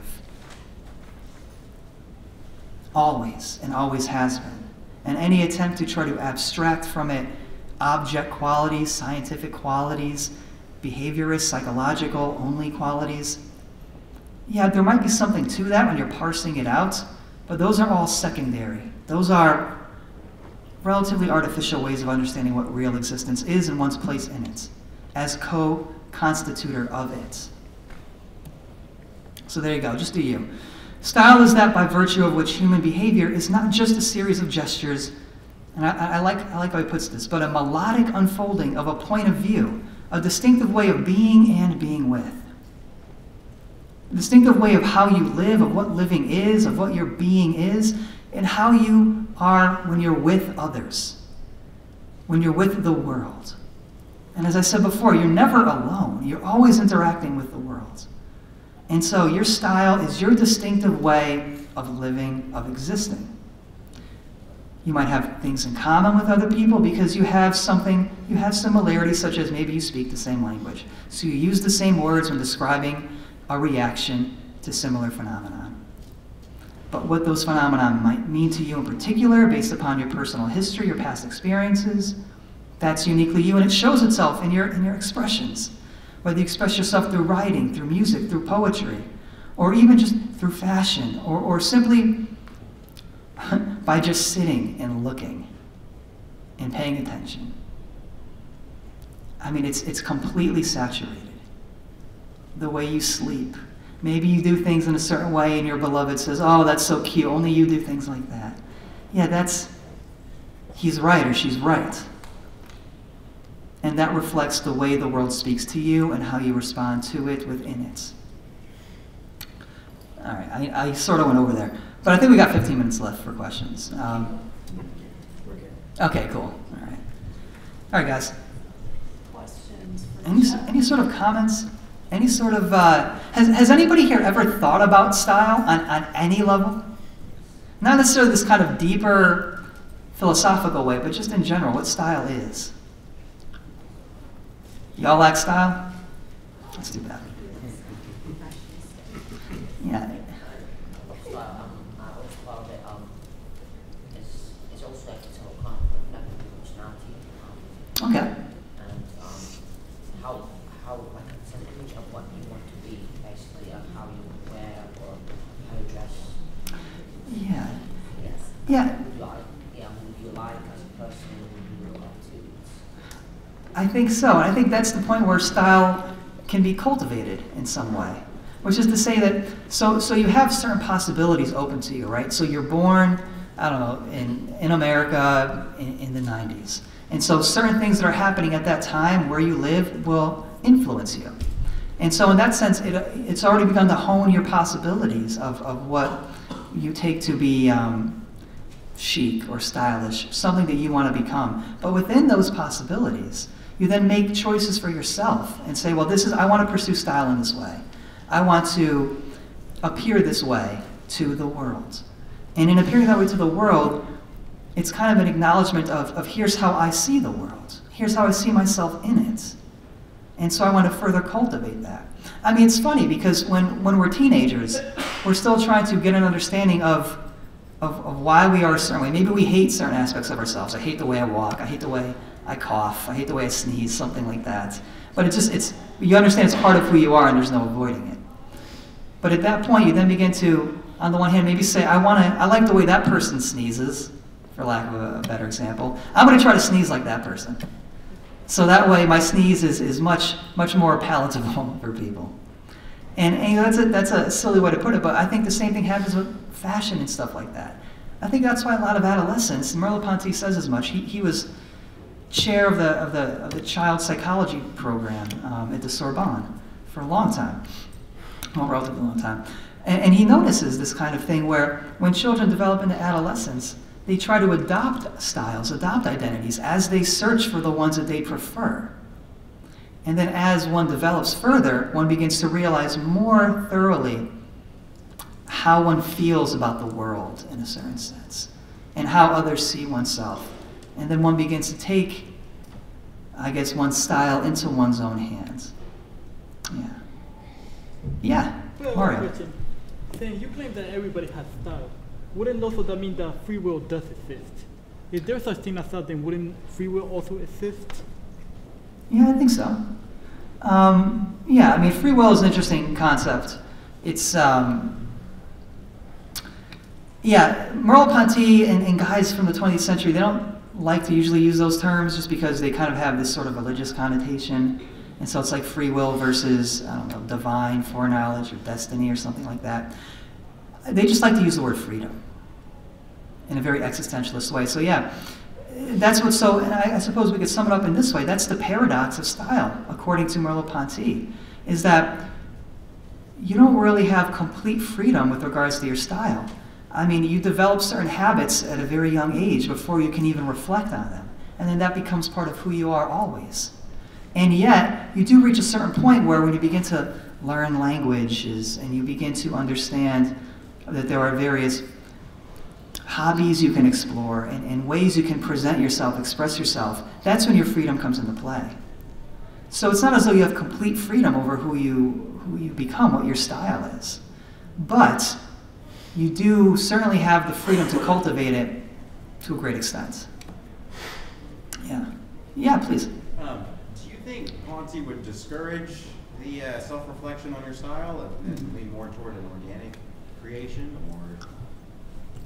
Always, and always has been. And any attempt to try to abstract from it object qualities, scientific qualities, behaviorist, psychological only qualities, yeah, there might be something to that when you're parsing it out, but those are all secondary. Those are relatively artificial ways of understanding what real existence is and one's place in it, as co constitutor of it. So there you go, just do you. Style is that by virtue of which human behavior is not just a series of gestures, and I, I, like, I like how he puts this, but a melodic unfolding of a point of view, a distinctive way of being and being with. A distinctive way of how you live, of what living is, of what your being is, and how you are when you're with others, when you're with the world. And as I said before, you're never alone. You're always interacting with the world. And so your style is your distinctive way of living, of existing. You might have things in common with other people because you have something, you have similarities, such as maybe you speak the same language. So you use the same words when describing a reaction to similar phenomena but what those phenomena might mean to you in particular based upon your personal history, your past experiences. That's uniquely you, and it shows itself in your, in your expressions. Whether you express yourself through writing, through music, through poetry, or even just through fashion, or, or simply [LAUGHS] by just sitting and looking and paying attention. I mean, it's, it's completely saturated. The way you sleep, Maybe you do things in a certain way and your beloved says, Oh, that's so cute. Only you do things like that. Yeah, that's, he's right or she's right. And that reflects the way the world speaks to you and how you respond to it within it. All right, I, I sort of went over there. But I think we got 15 minutes left for questions. Um, okay, cool. All right. All right, guys. Questions? Any, any sort of comments? Any sort of, uh, has, has anybody here ever thought about style on, on any level? Not necessarily this kind of deeper philosophical way, but just in general, what style is. Y'all like style? Let's do that. Yeah. Okay. And how, like, it's an image of what you want to be, basically, of how you wear or how you dress. Yeah. I think so. I think that's the point where style can be cultivated in some way. which is to say that so so you have certain possibilities open to you, right? So you're born, I don't know, in in America in, in the 90s, and so certain things that are happening at that time where you live will influence you. And so in that sense, it, it's already begun to hone your possibilities of, of what you take to be um, chic or stylish, something that you want to become. But within those possibilities, you then make choices for yourself and say, well, this is, I want to pursue style in this way. I want to appear this way to the world. And in appearing that way to the world, it's kind of an acknowledgement of, of here's how I see the world. Here's how I see myself in it. And so I want to further cultivate that. I mean, it's funny because when, when we're teenagers, we're still trying to get an understanding of, of, of why we are a certain way. Maybe we hate certain aspects of ourselves. I hate the way I walk. I hate the way I cough. I hate the way I sneeze, something like that. But it's just, it's, you understand it's part of who you are and there's no avoiding it. But at that point, you then begin to, on the one hand, maybe say, I want to, I like the way that person sneezes, for lack of a better example. I'm going to try to sneeze like that person. So that way my sneeze is, is much, much more palatable [LAUGHS] for people. And, and that's, a, that's a silly way to put it, but I think the same thing happens with fashion and stuff like that. I think that's why a lot of adolescents, Merleau-Ponty says as much, he, he was chair of the, of, the, of the child psychology program um, at the Sorbonne for a long time, well, relatively long time. And, and he notices this kind of thing where when children develop into adolescence, they try to adopt styles, adopt identities as they search for the ones that they prefer. And then as one develops further, one begins to realize more thoroughly how one feels about the world in a certain sense and how others see oneself. And then one begins to take, I guess, one's style into one's own hands. Yeah. Yeah, Well, Mario. question. Then you claim that everybody has style. Wouldn't also that mean that free will does exist? If there's such thing as style, then wouldn't free will also exist? Yeah, I think so. Um, yeah, I mean, free will is an interesting concept. It's, um, yeah, Merleau-Ponty and, and guys from the 20th century, they don't like to usually use those terms just because they kind of have this sort of religious connotation. And so it's like free will versus, I don't know, divine foreknowledge or destiny or something like that. They just like to use the word freedom in a very existentialist way. So, yeah, that's what's so, and I, I suppose we could sum it up in this way that's the paradox of style, according to Merleau Ponty, is that you don't really have complete freedom with regards to your style. I mean, you develop certain habits at a very young age before you can even reflect on them. And then that becomes part of who you are always. And yet, you do reach a certain point where when you begin to learn languages and you begin to understand that there are various hobbies you can explore and, and ways you can present yourself, express yourself, that's when your freedom comes into play. So it's not as though you have complete freedom over who you, who you become, what your style is. But you do certainly have the freedom to cultivate it to a great extent. Yeah. Yeah, please. Um, do you think Ponty would discourage the uh, self-reflection on your style and, and lean more toward an organic creation, or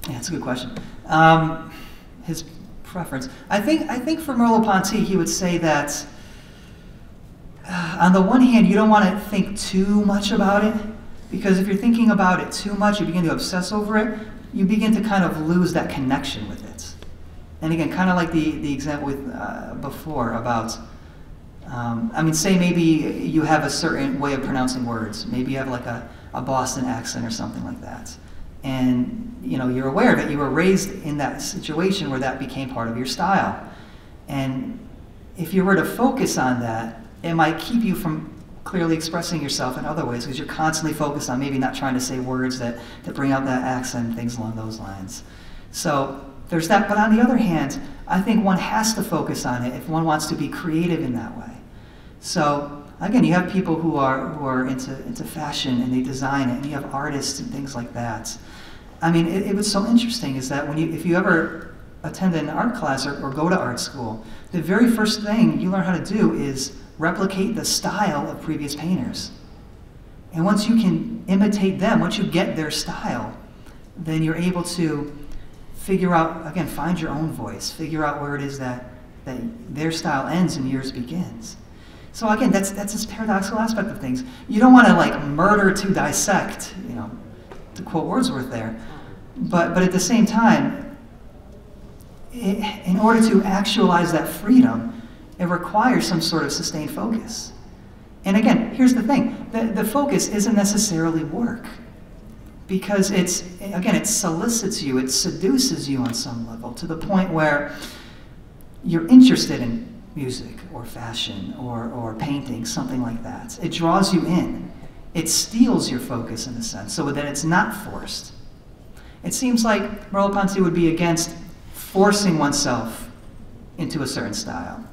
Yeah, that's a good question. Um, his preference. I think, I think for Merleau-Ponty, he would say that uh, on the one hand, you don't want to think too much about it, because if you're thinking about it too much, you begin to obsess over it, you begin to kind of lose that connection with it. And again, kind of like the, the example with, uh, before about, um, I mean, say maybe you have a certain way of pronouncing words. Maybe you have like a, a Boston accent or something like that. And, you know, you're aware of it. You were raised in that situation where that became part of your style. And if you were to focus on that, it might keep you from clearly expressing yourself in other ways because you're constantly focused on maybe not trying to say words that, that bring out that accent things along those lines. So there's that. But on the other hand, I think one has to focus on it if one wants to be creative in that way. So again, you have people who are who are into into fashion and they design it, and you have artists and things like that. I mean, it, it was so interesting is that when you if you ever attend an art class or, or go to art school, the very first thing you learn how to do is replicate the style of previous painters. And once you can imitate them, once you get their style, then you're able to figure out, again, find your own voice, figure out where it is that, that their style ends and yours begins. So again, that's that's this paradoxical aspect of things. You don't want to like murder to dissect, you know, to quote Wordsworth there. But but at the same time, i in order to actualize that freedom, it requires some sort of sustained focus. And again, here's the thing: the, the focus isn't necessarily work because it's again it solicits you it seduces you on some level to the point where you're interested in music or fashion or, or painting something like that. It draws you in. It steals your focus in a sense. So that it's not forced. It seems like merleau-ponty would be against forcing oneself into a certain style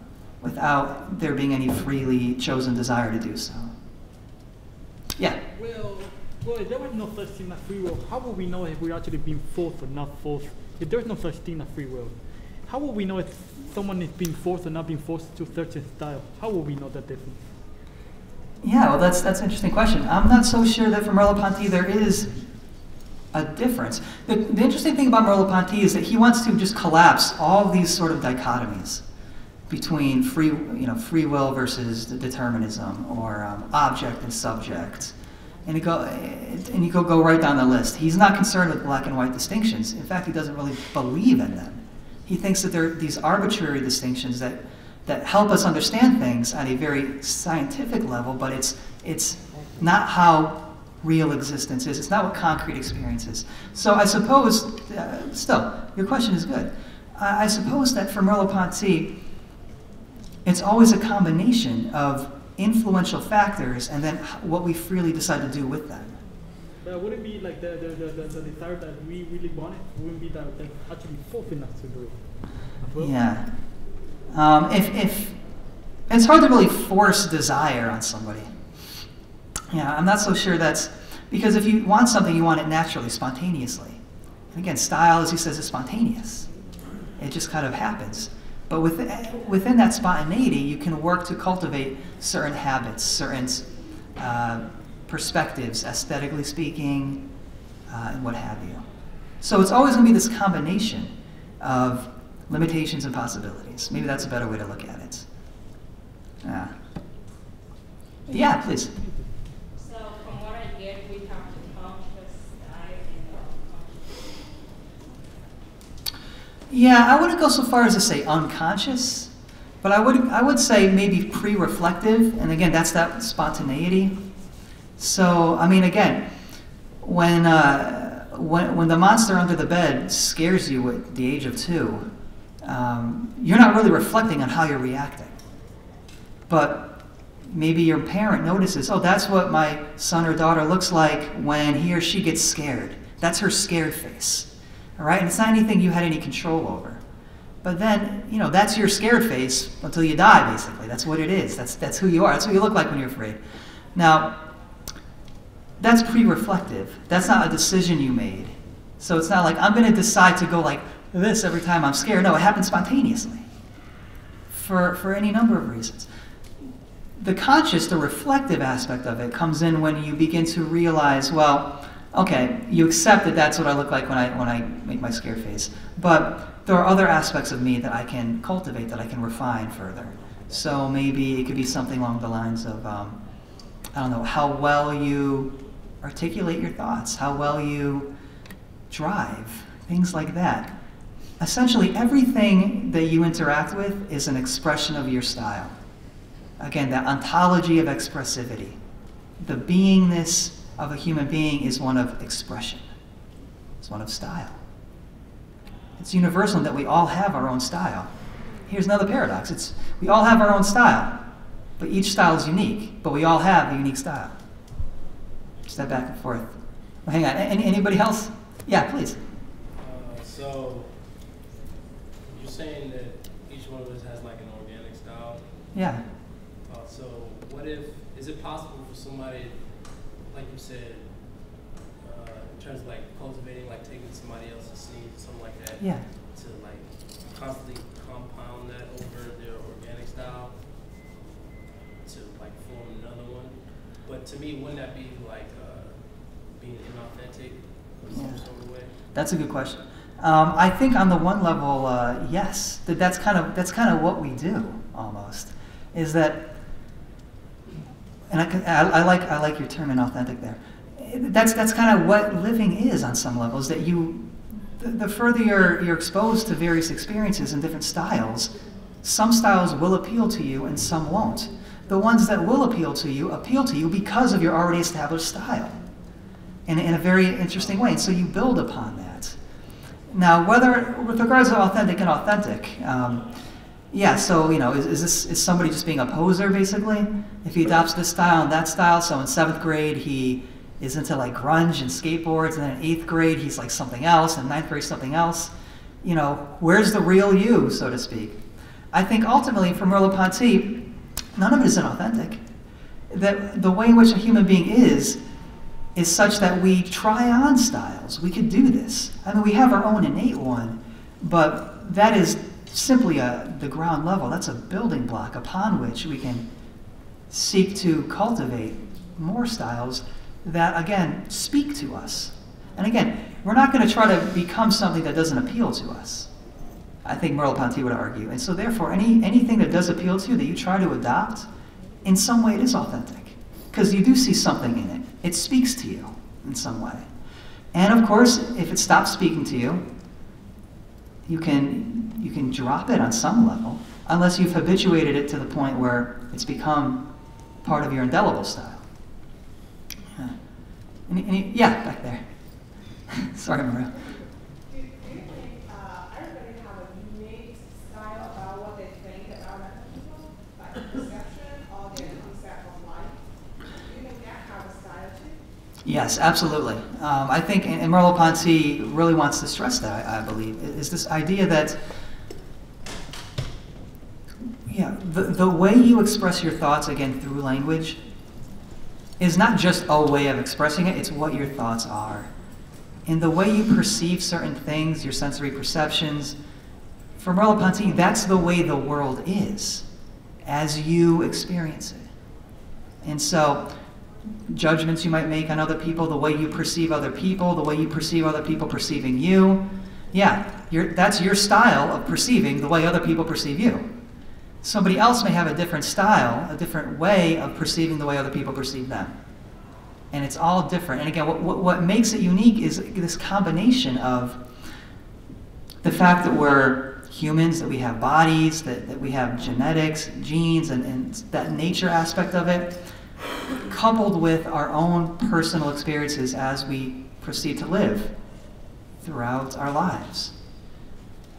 without there being any freely chosen desire to do so yeah Well, well, if there was no such thing as free will, how would we know if we're actually being forced or not forced? If there's no such thing as free will, how would we know if someone is being forced or not being forced to certain style? How would we know that difference? Yeah, well, that's that's an interesting question. I'm not so sure that for Merleau-Ponty there is a difference. The, the interesting thing about Merleau-Ponty is that he wants to just collapse all these sort of dichotomies between free, you know, free will versus determinism, or um, object and subject, and you go and you go go right down the list. He's not concerned with black and white distinctions. In fact, he doesn't really believe in them. He thinks that they're these arbitrary distinctions that that help us understand things at a very scientific level, but it's it's not how real existence is. It's not what concrete experience is. So I suppose, uh, still, your question is good. I, I suppose that for Merleau-Ponty, it's always a combination of influential factors and then what we freely decide to do with them. But would it be like the, the, the, the, desire that we really want it? Wouldn't be that, that actually forcing us to do it? Yeah. Um, if, if it's hard to really force desire on somebody. Yeah, I'm not so sure that's because if you want something, you want it naturally, spontaneously. And again, style, as he says, is spontaneous. It just kind of happens. But within, within that spontaneity, you can work to cultivate certain habits, certain uh, perspectives, aesthetically speaking, uh, and what have you. So it's always going to be this combination of limitations and possibilities. Maybe that's a better way to look at it. Yeah. Yeah, please. So from what I get, we have to conscious style and unconscious. Yeah, I wouldn't go so far as to say unconscious, but I would I would say maybe pre-reflective, and again, that's that spontaneity. So, I mean, again, when uh, when when the monster under the bed scares you at the age of two, um, you're not really reflecting on how you're reacting, but maybe your parent notices, oh, that's what my son or daughter looks like when he or she gets scared. That's her scared face. All right? And it's not anything you had any control over. But then, you know, that's your scared face until you die, basically. That's what it is. That's, that's who you are. That's what you look like when you're afraid. Now, that's pre reflective. That's not a decision you made. So it's not like I'm going to decide to go like this every time I'm scared. No, it happens spontaneously for, for any number of reasons the conscious, the reflective aspect of it comes in when you begin to realize, well, okay, you accept that that's what I look like when I when I make my scare face, but there are other aspects of me that I can cultivate, that I can refine further. So maybe it could be something along the lines of, um, I don't know, how well you articulate your thoughts, how well you drive, things like that. Essentially, everything that you interact with is an expression of your style again, that ontology of expressivity. The beingness of a human being is one of expression, it's one of style. It's universal that we all have our own style. Here's another paradox it's, we all have our own style, but each style is unique, but we all have a unique style. Step back and forth. Well, hang on, any, anybody else? Yeah, please. Uh, so you're saying that each one of us has like an organic style. Yeah. Uh, so what if is it possible for somebody, like you said, uh, in terms of like cultivating, like taking somebody else's seed, something like that, Yeah. to like constantly compound that over their organic style to like form another one? But to me, wouldn't that be like uh, being inauthentic in some Yeah. sort of way? That's a good question. Um, I think on the one level, uh, yes, that that's kind of that's kind of what we do almost. Is that and I, I, I like I like your term inauthentic there. That's that's kind of what living is on some levels. That you, the, the further you're you're exposed to various experiences and different styles, some styles will appeal to you and some won't. The ones that will appeal to you appeal to you because of your already established style, in, in a very interesting way. And so you build upon that. Now, whether with regards to authentic and authentic. Um, yeah, so you know, is, is this is somebody just being a poser basically? If he adopts this style and that style, so in seventh grade he is into like grunge and skateboards, and then in eighth grade he's like something else, and ninth grade something else. You know, where's the real you, so to speak? I think ultimately for Merleau-Ponty, none of it is inauthentic. That the way in which a human being is is such that we try on styles. We could do this. I mean, we have our own innate one, but that is simply a, the ground level. That's a building block upon which we can seek to cultivate more styles that, again, speak to us. And again, we're not going to try to become something that doesn't appeal to us. I think Merleau-Ponty would argue. And so therefore, any, anything that does appeal to you, that you try to adopt, in some way it is authentic. Because you do see something in it. It speaks to you in some way. And of course, if it stops speaking to you, you can, you can drop it on some level, unless you've habituated it to the point where it's become part of your indelible style. Yeah, any, any, yeah back there. [LAUGHS] Sorry, Maria. Yes, absolutely. Um, I think, and Merleau-Ponty really wants to stress that, I, I believe, is this idea that, yeah, the, the way you express your thoughts, again, through language, is not just a way of expressing it, it's what your thoughts are. And the way you perceive certain things, your sensory perceptions, for Merleau-Ponty, that's the way the world is, as you experience it. And so, judgments you might make on other people, the way you perceive other people, the way you perceive other people perceiving you. Yeah, that's your style of perceiving the way other people perceive you. Somebody else may have a different style, a different way of perceiving the way other people perceive them. And it's all different. And again, what, what, what makes it unique is this combination of the fact that we're humans, that we have bodies, that, that we have genetics, genes, and, and that nature aspect of it coupled with our own personal experiences as we proceed to live throughout our lives.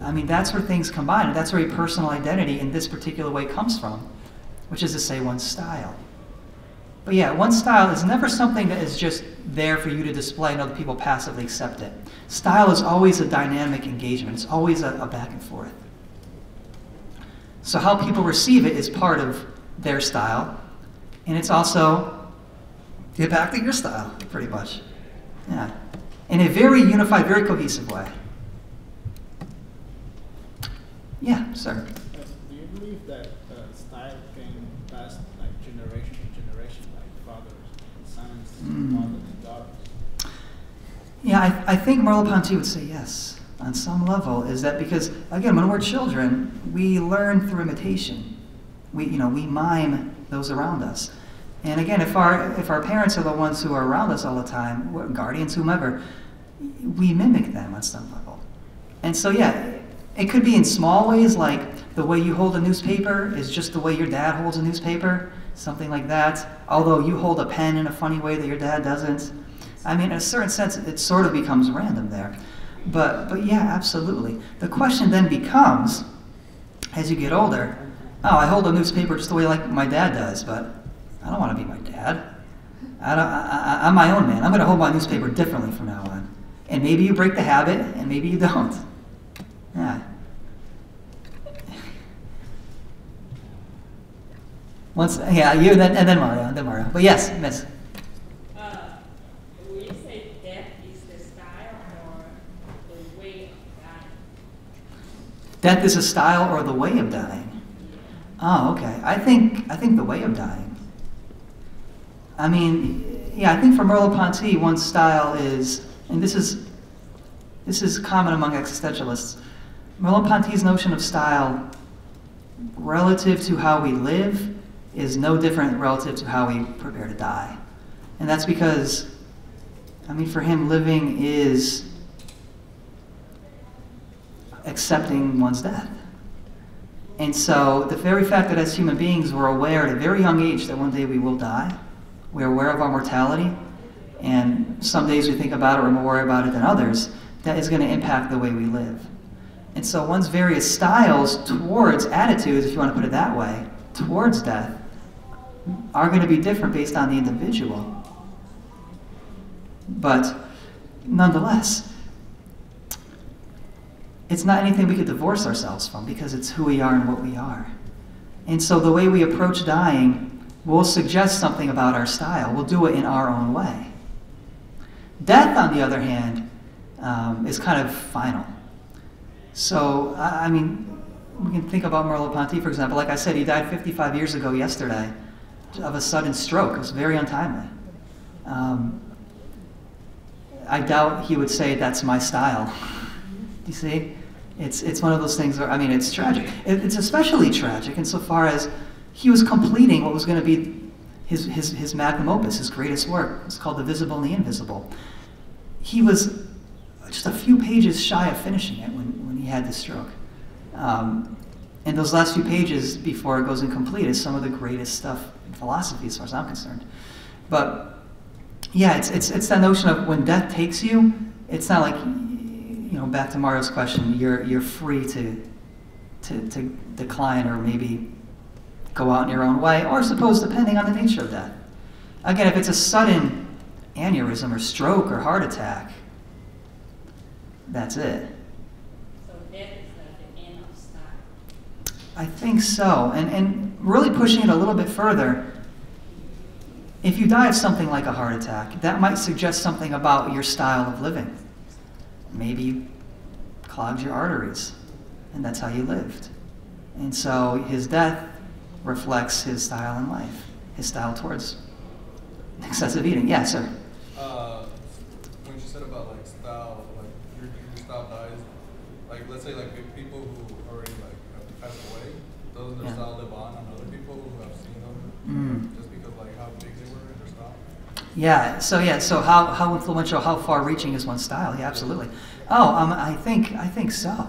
I mean, that's where things combine. That's where a personal identity in this particular way comes from, which is to say one's style. But yeah, one style is never something that is just there for you to display and other people passively accept it. Style is always a dynamic engagement. It's always a, a back and forth. So how people receive it is part of their style, and it's also impacting your style, pretty much. Yeah. In a very unified, very cohesive way. Yeah, sir. Do you believe that uh, style can pass like generation to generation, like fathers and sons, Mm. mothers and daughters? Yeah, I, I think Merleau-Ponty would say yes on some level. Is that because again, when we're children, we learn through imitation. We you know we mime those around us. And again, if our if our parents are the ones who are around us all the time, guardians, whomever, we mimic them on some level. And so yeah, it could be in small ways, like the way you hold a newspaper is just the way your dad holds a newspaper, something like that. Although you hold a pen in a funny way that your dad doesn't. I mean, in a certain sense, it sort of becomes random there. But, but yeah, absolutely. The question then becomes, as you get older, oh, I hold a newspaper just the way like my dad does, but I don't want to be my dad. I don't, I, I, I'm my own man. I'm going to hold my newspaper differently from now on. And maybe you break the habit, and maybe you don't. Yeah. Once, yeah, you, then, and then Mario, and then Mario. But yes, Miss. Uh, will you say death is the style or the way of dying? Death is a style or the way of dying. Oh, okay. I think I think the way of dying. I mean, yeah, I think for Merleau-Ponty, one style is, and this is this is common among existentialists. Merleau-Ponty's notion of style, relative to how we live, is no different relative to how we prepare to die. And that's because, I mean, for him, living is accepting one's death. And so the very fact that as human beings we're aware at a very young age that one day we will die, we're aware of our mortality, and some days we think about it or more worry about it than others, that is going to impact the way we live. And so one's various styles towards attitudes, if you want to put it that way, towards death, are going to be different based on the individual. But nonetheless, it's not anything we could divorce ourselves from because it's who we are and what we are. And so the way we approach dying will suggest something about our style. We'll do it in our own way. Death, on the other hand, um, is kind of final. So, I, mean, we can think about Merleau-Ponty, for example. Like I said, he died 55 years ago yesterday of a sudden stroke. It was very untimely. Um, I doubt he would say that's my style. you see? It's, it's one of those things where, I mean, it's tragic. It, it's especially tragic insofar as he was completing what was going to be his, his, his magnum opus, his greatest work. It's called The Visible and the Invisible. He was just a few pages shy of finishing it when he had the stroke. Um, and those last few pages before it goes incomplete is some of the greatest stuff in philosophy, as far as I'm concerned. But yeah, it's, it's, it's that notion of when death takes you, it's not like, you know, back to Mario's question, you're, you're free to, to, to decline or maybe go out in your own way, or suppose depending on the nature of death. Again, if it's a sudden aneurysm or stroke or heart attack, that's it. So that is like the end of style. I think so. And, and really pushing it a little bit further, if you die of something like a heart attack, that might suggest something about your style of living. Maybe you clogged your arteries, and that's how you lived. And so his death reflects his style in life, his style towards excessive eating. Yeah, sir. Uh, when you said about like style, like your, your style dies, like let's say like pe- people who already like have passed away, doesn't their Yeah. style live on on other people who have seen them Mm. just because like how big they were in their style? Yeah. So yeah. So how, how influential, how far-reaching is one style? Yeah, absolutely. Oh, um, I think I think so.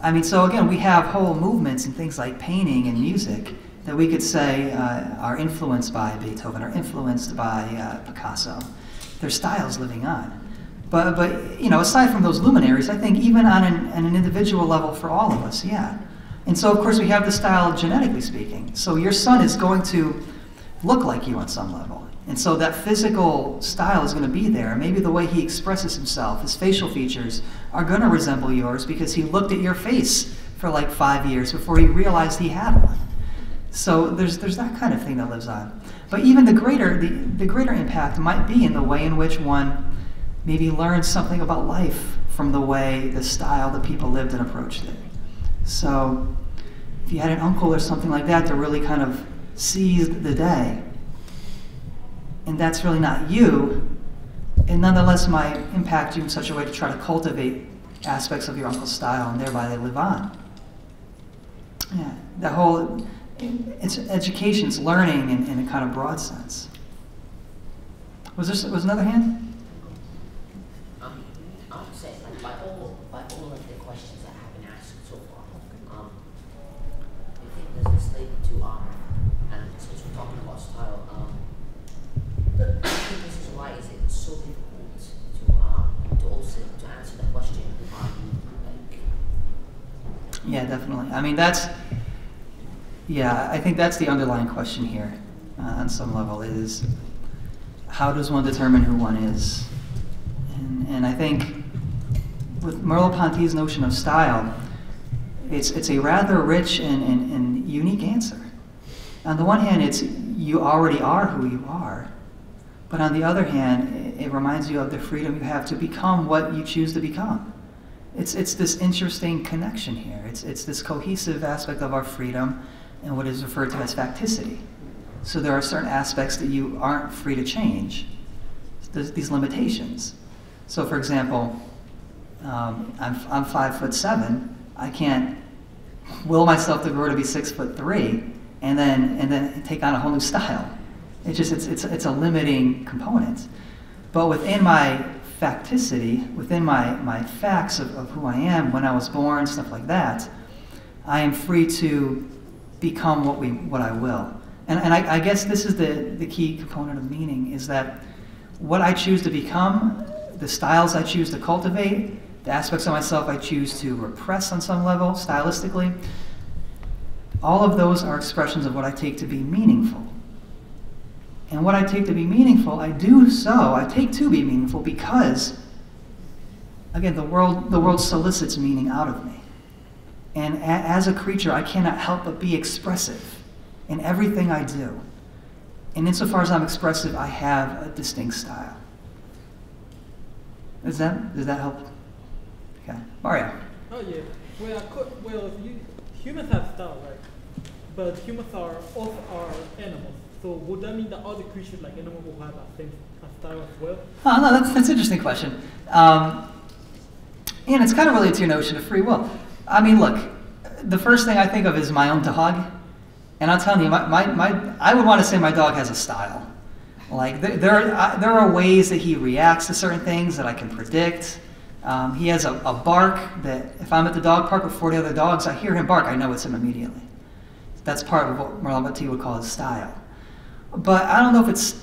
I mean, so again, we have whole movements and things like painting and music that we could say uh, are influenced by Beethoven, are influenced by uh, Picasso. Their styles living on. But but you know, aside from those luminaries, I think even on an, on an individual level for all of us, yeah. And so of course we have the style genetically speaking. So your son is going to look like you on some level. And so that physical style is going to be there. Maybe the way he expresses himself, his facial features, are going to resemble yours because he looked at your face for like five years before he realized he had one. So there's, there's that kind of thing that lives on. But even the greater, the, the greater impact might be in the way in which one maybe learns something about life from the way, the style that people lived and approached it. So if you had an uncle or something like that that really kind of seized the day, and that's really not you, And nonetheless might impact you in such a way to try to cultivate aspects of your uncle's style, and thereby they live on. Yeah, the whole, it's education, it's learning in, in a kind of broad sense. Was there was another hand? Um, I would say, like, by all, by all of the questions that have been asked so far, um, I think there's this label to, um, and since we're talking about style, um, the, I think this is why is it so difficult to, um, to also, to answer the question, um, like, Yeah, definitely. I mean, that's, yeah, I think that's the underlying question here uh, on some level is how does one determine who one is? And, and I think with Merleau-Ponty's notion of style, it's, it's a rather rich and, and, and unique answer. On the one hand, it's you already are who you are. But on the other hand, it, it reminds you of the freedom you have to become what you choose to become. It's, it's this interesting connection here. It's, it's this cohesive aspect of our freedom and what is referred to as facticity. So there are certain aspects that you aren't free to change. There's these limitations. So for example, um, I'm, I'm five foot seven. I can't will myself to grow to be six foot three, and then and then take on a whole new style. It's just it's it's it's a limiting component. But within my facticity, within my, my facts of, of who I am, when I was born, stuff like that, I am free to become what we what I will. And, and I, I guess this is the, the key component of meaning is that what I choose to become, the styles I choose to cultivate, the aspects of myself I choose to repress on some level, stylistically, all of those are expressions of what I take to be meaningful. And what I take to be meaningful, I do so, I take to be meaningful because, again, the world, the world solicits meaning out of me. And a, as a creature, I cannot help but be expressive in everything I do. And insofar as I'm expressive, I have a distinct style. Does that, does that help? Okay. Mario. Oh yeah. Well, could, well, you, humans have style, right? But humans are also are animals. So would that mean that other creatures like animals will have that same style as well? Oh, no, that's, that's an interesting question. Um, and it's kind of related to your notion of free will. I mean, look, the first thing I think of is my own dog. And I'm telling you, my, my, my, I would want to say my dog has a style. Like, there, there, are, there are ways that he reacts to certain things that I can predict. Um, he has a, a bark that if I'm at the dog park with 40 other dogs, I hear him bark, I know it's him immediately. That's part of what Ponty would call his style. But I don't know if it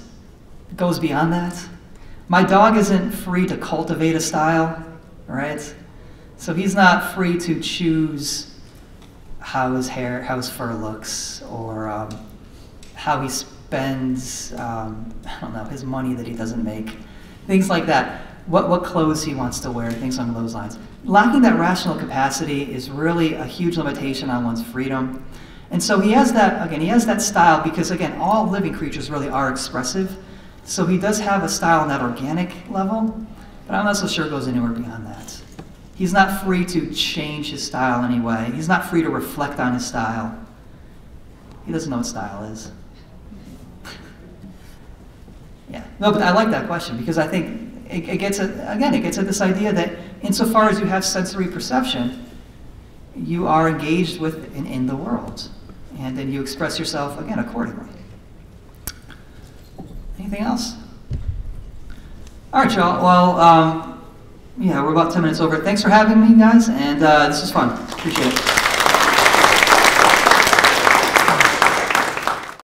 goes beyond that. My dog isn't free to cultivate a style, right? So he's not free to choose how his hair, how his fur looks, or um, how he spends, um, I don't know, his money that he doesn't make, things like that what, what clothes he wants to wear, things along those lines. Lacking that rational capacity is really a huge limitation on one's freedom. And so he has that, again, he has that style because, again, all living creatures really are expressive. So he does have a style on that organic level, but I'm not so sure it goes anywhere beyond that. He's not free to change his style anyway. He's not free to reflect on his style. He doesn't know what style is. [LAUGHS] yeah. No, but I like that question because I think it, it gets at, again, it gets at this idea that insofar as you have sensory perception, you are engaged with and in the world, and then you express yourself again accordingly. Anything else? All right, y'all. Well, um, yeah, we're about 10 minutes over. Thanks for having me, guys, and uh, this was fun. Appreciate it.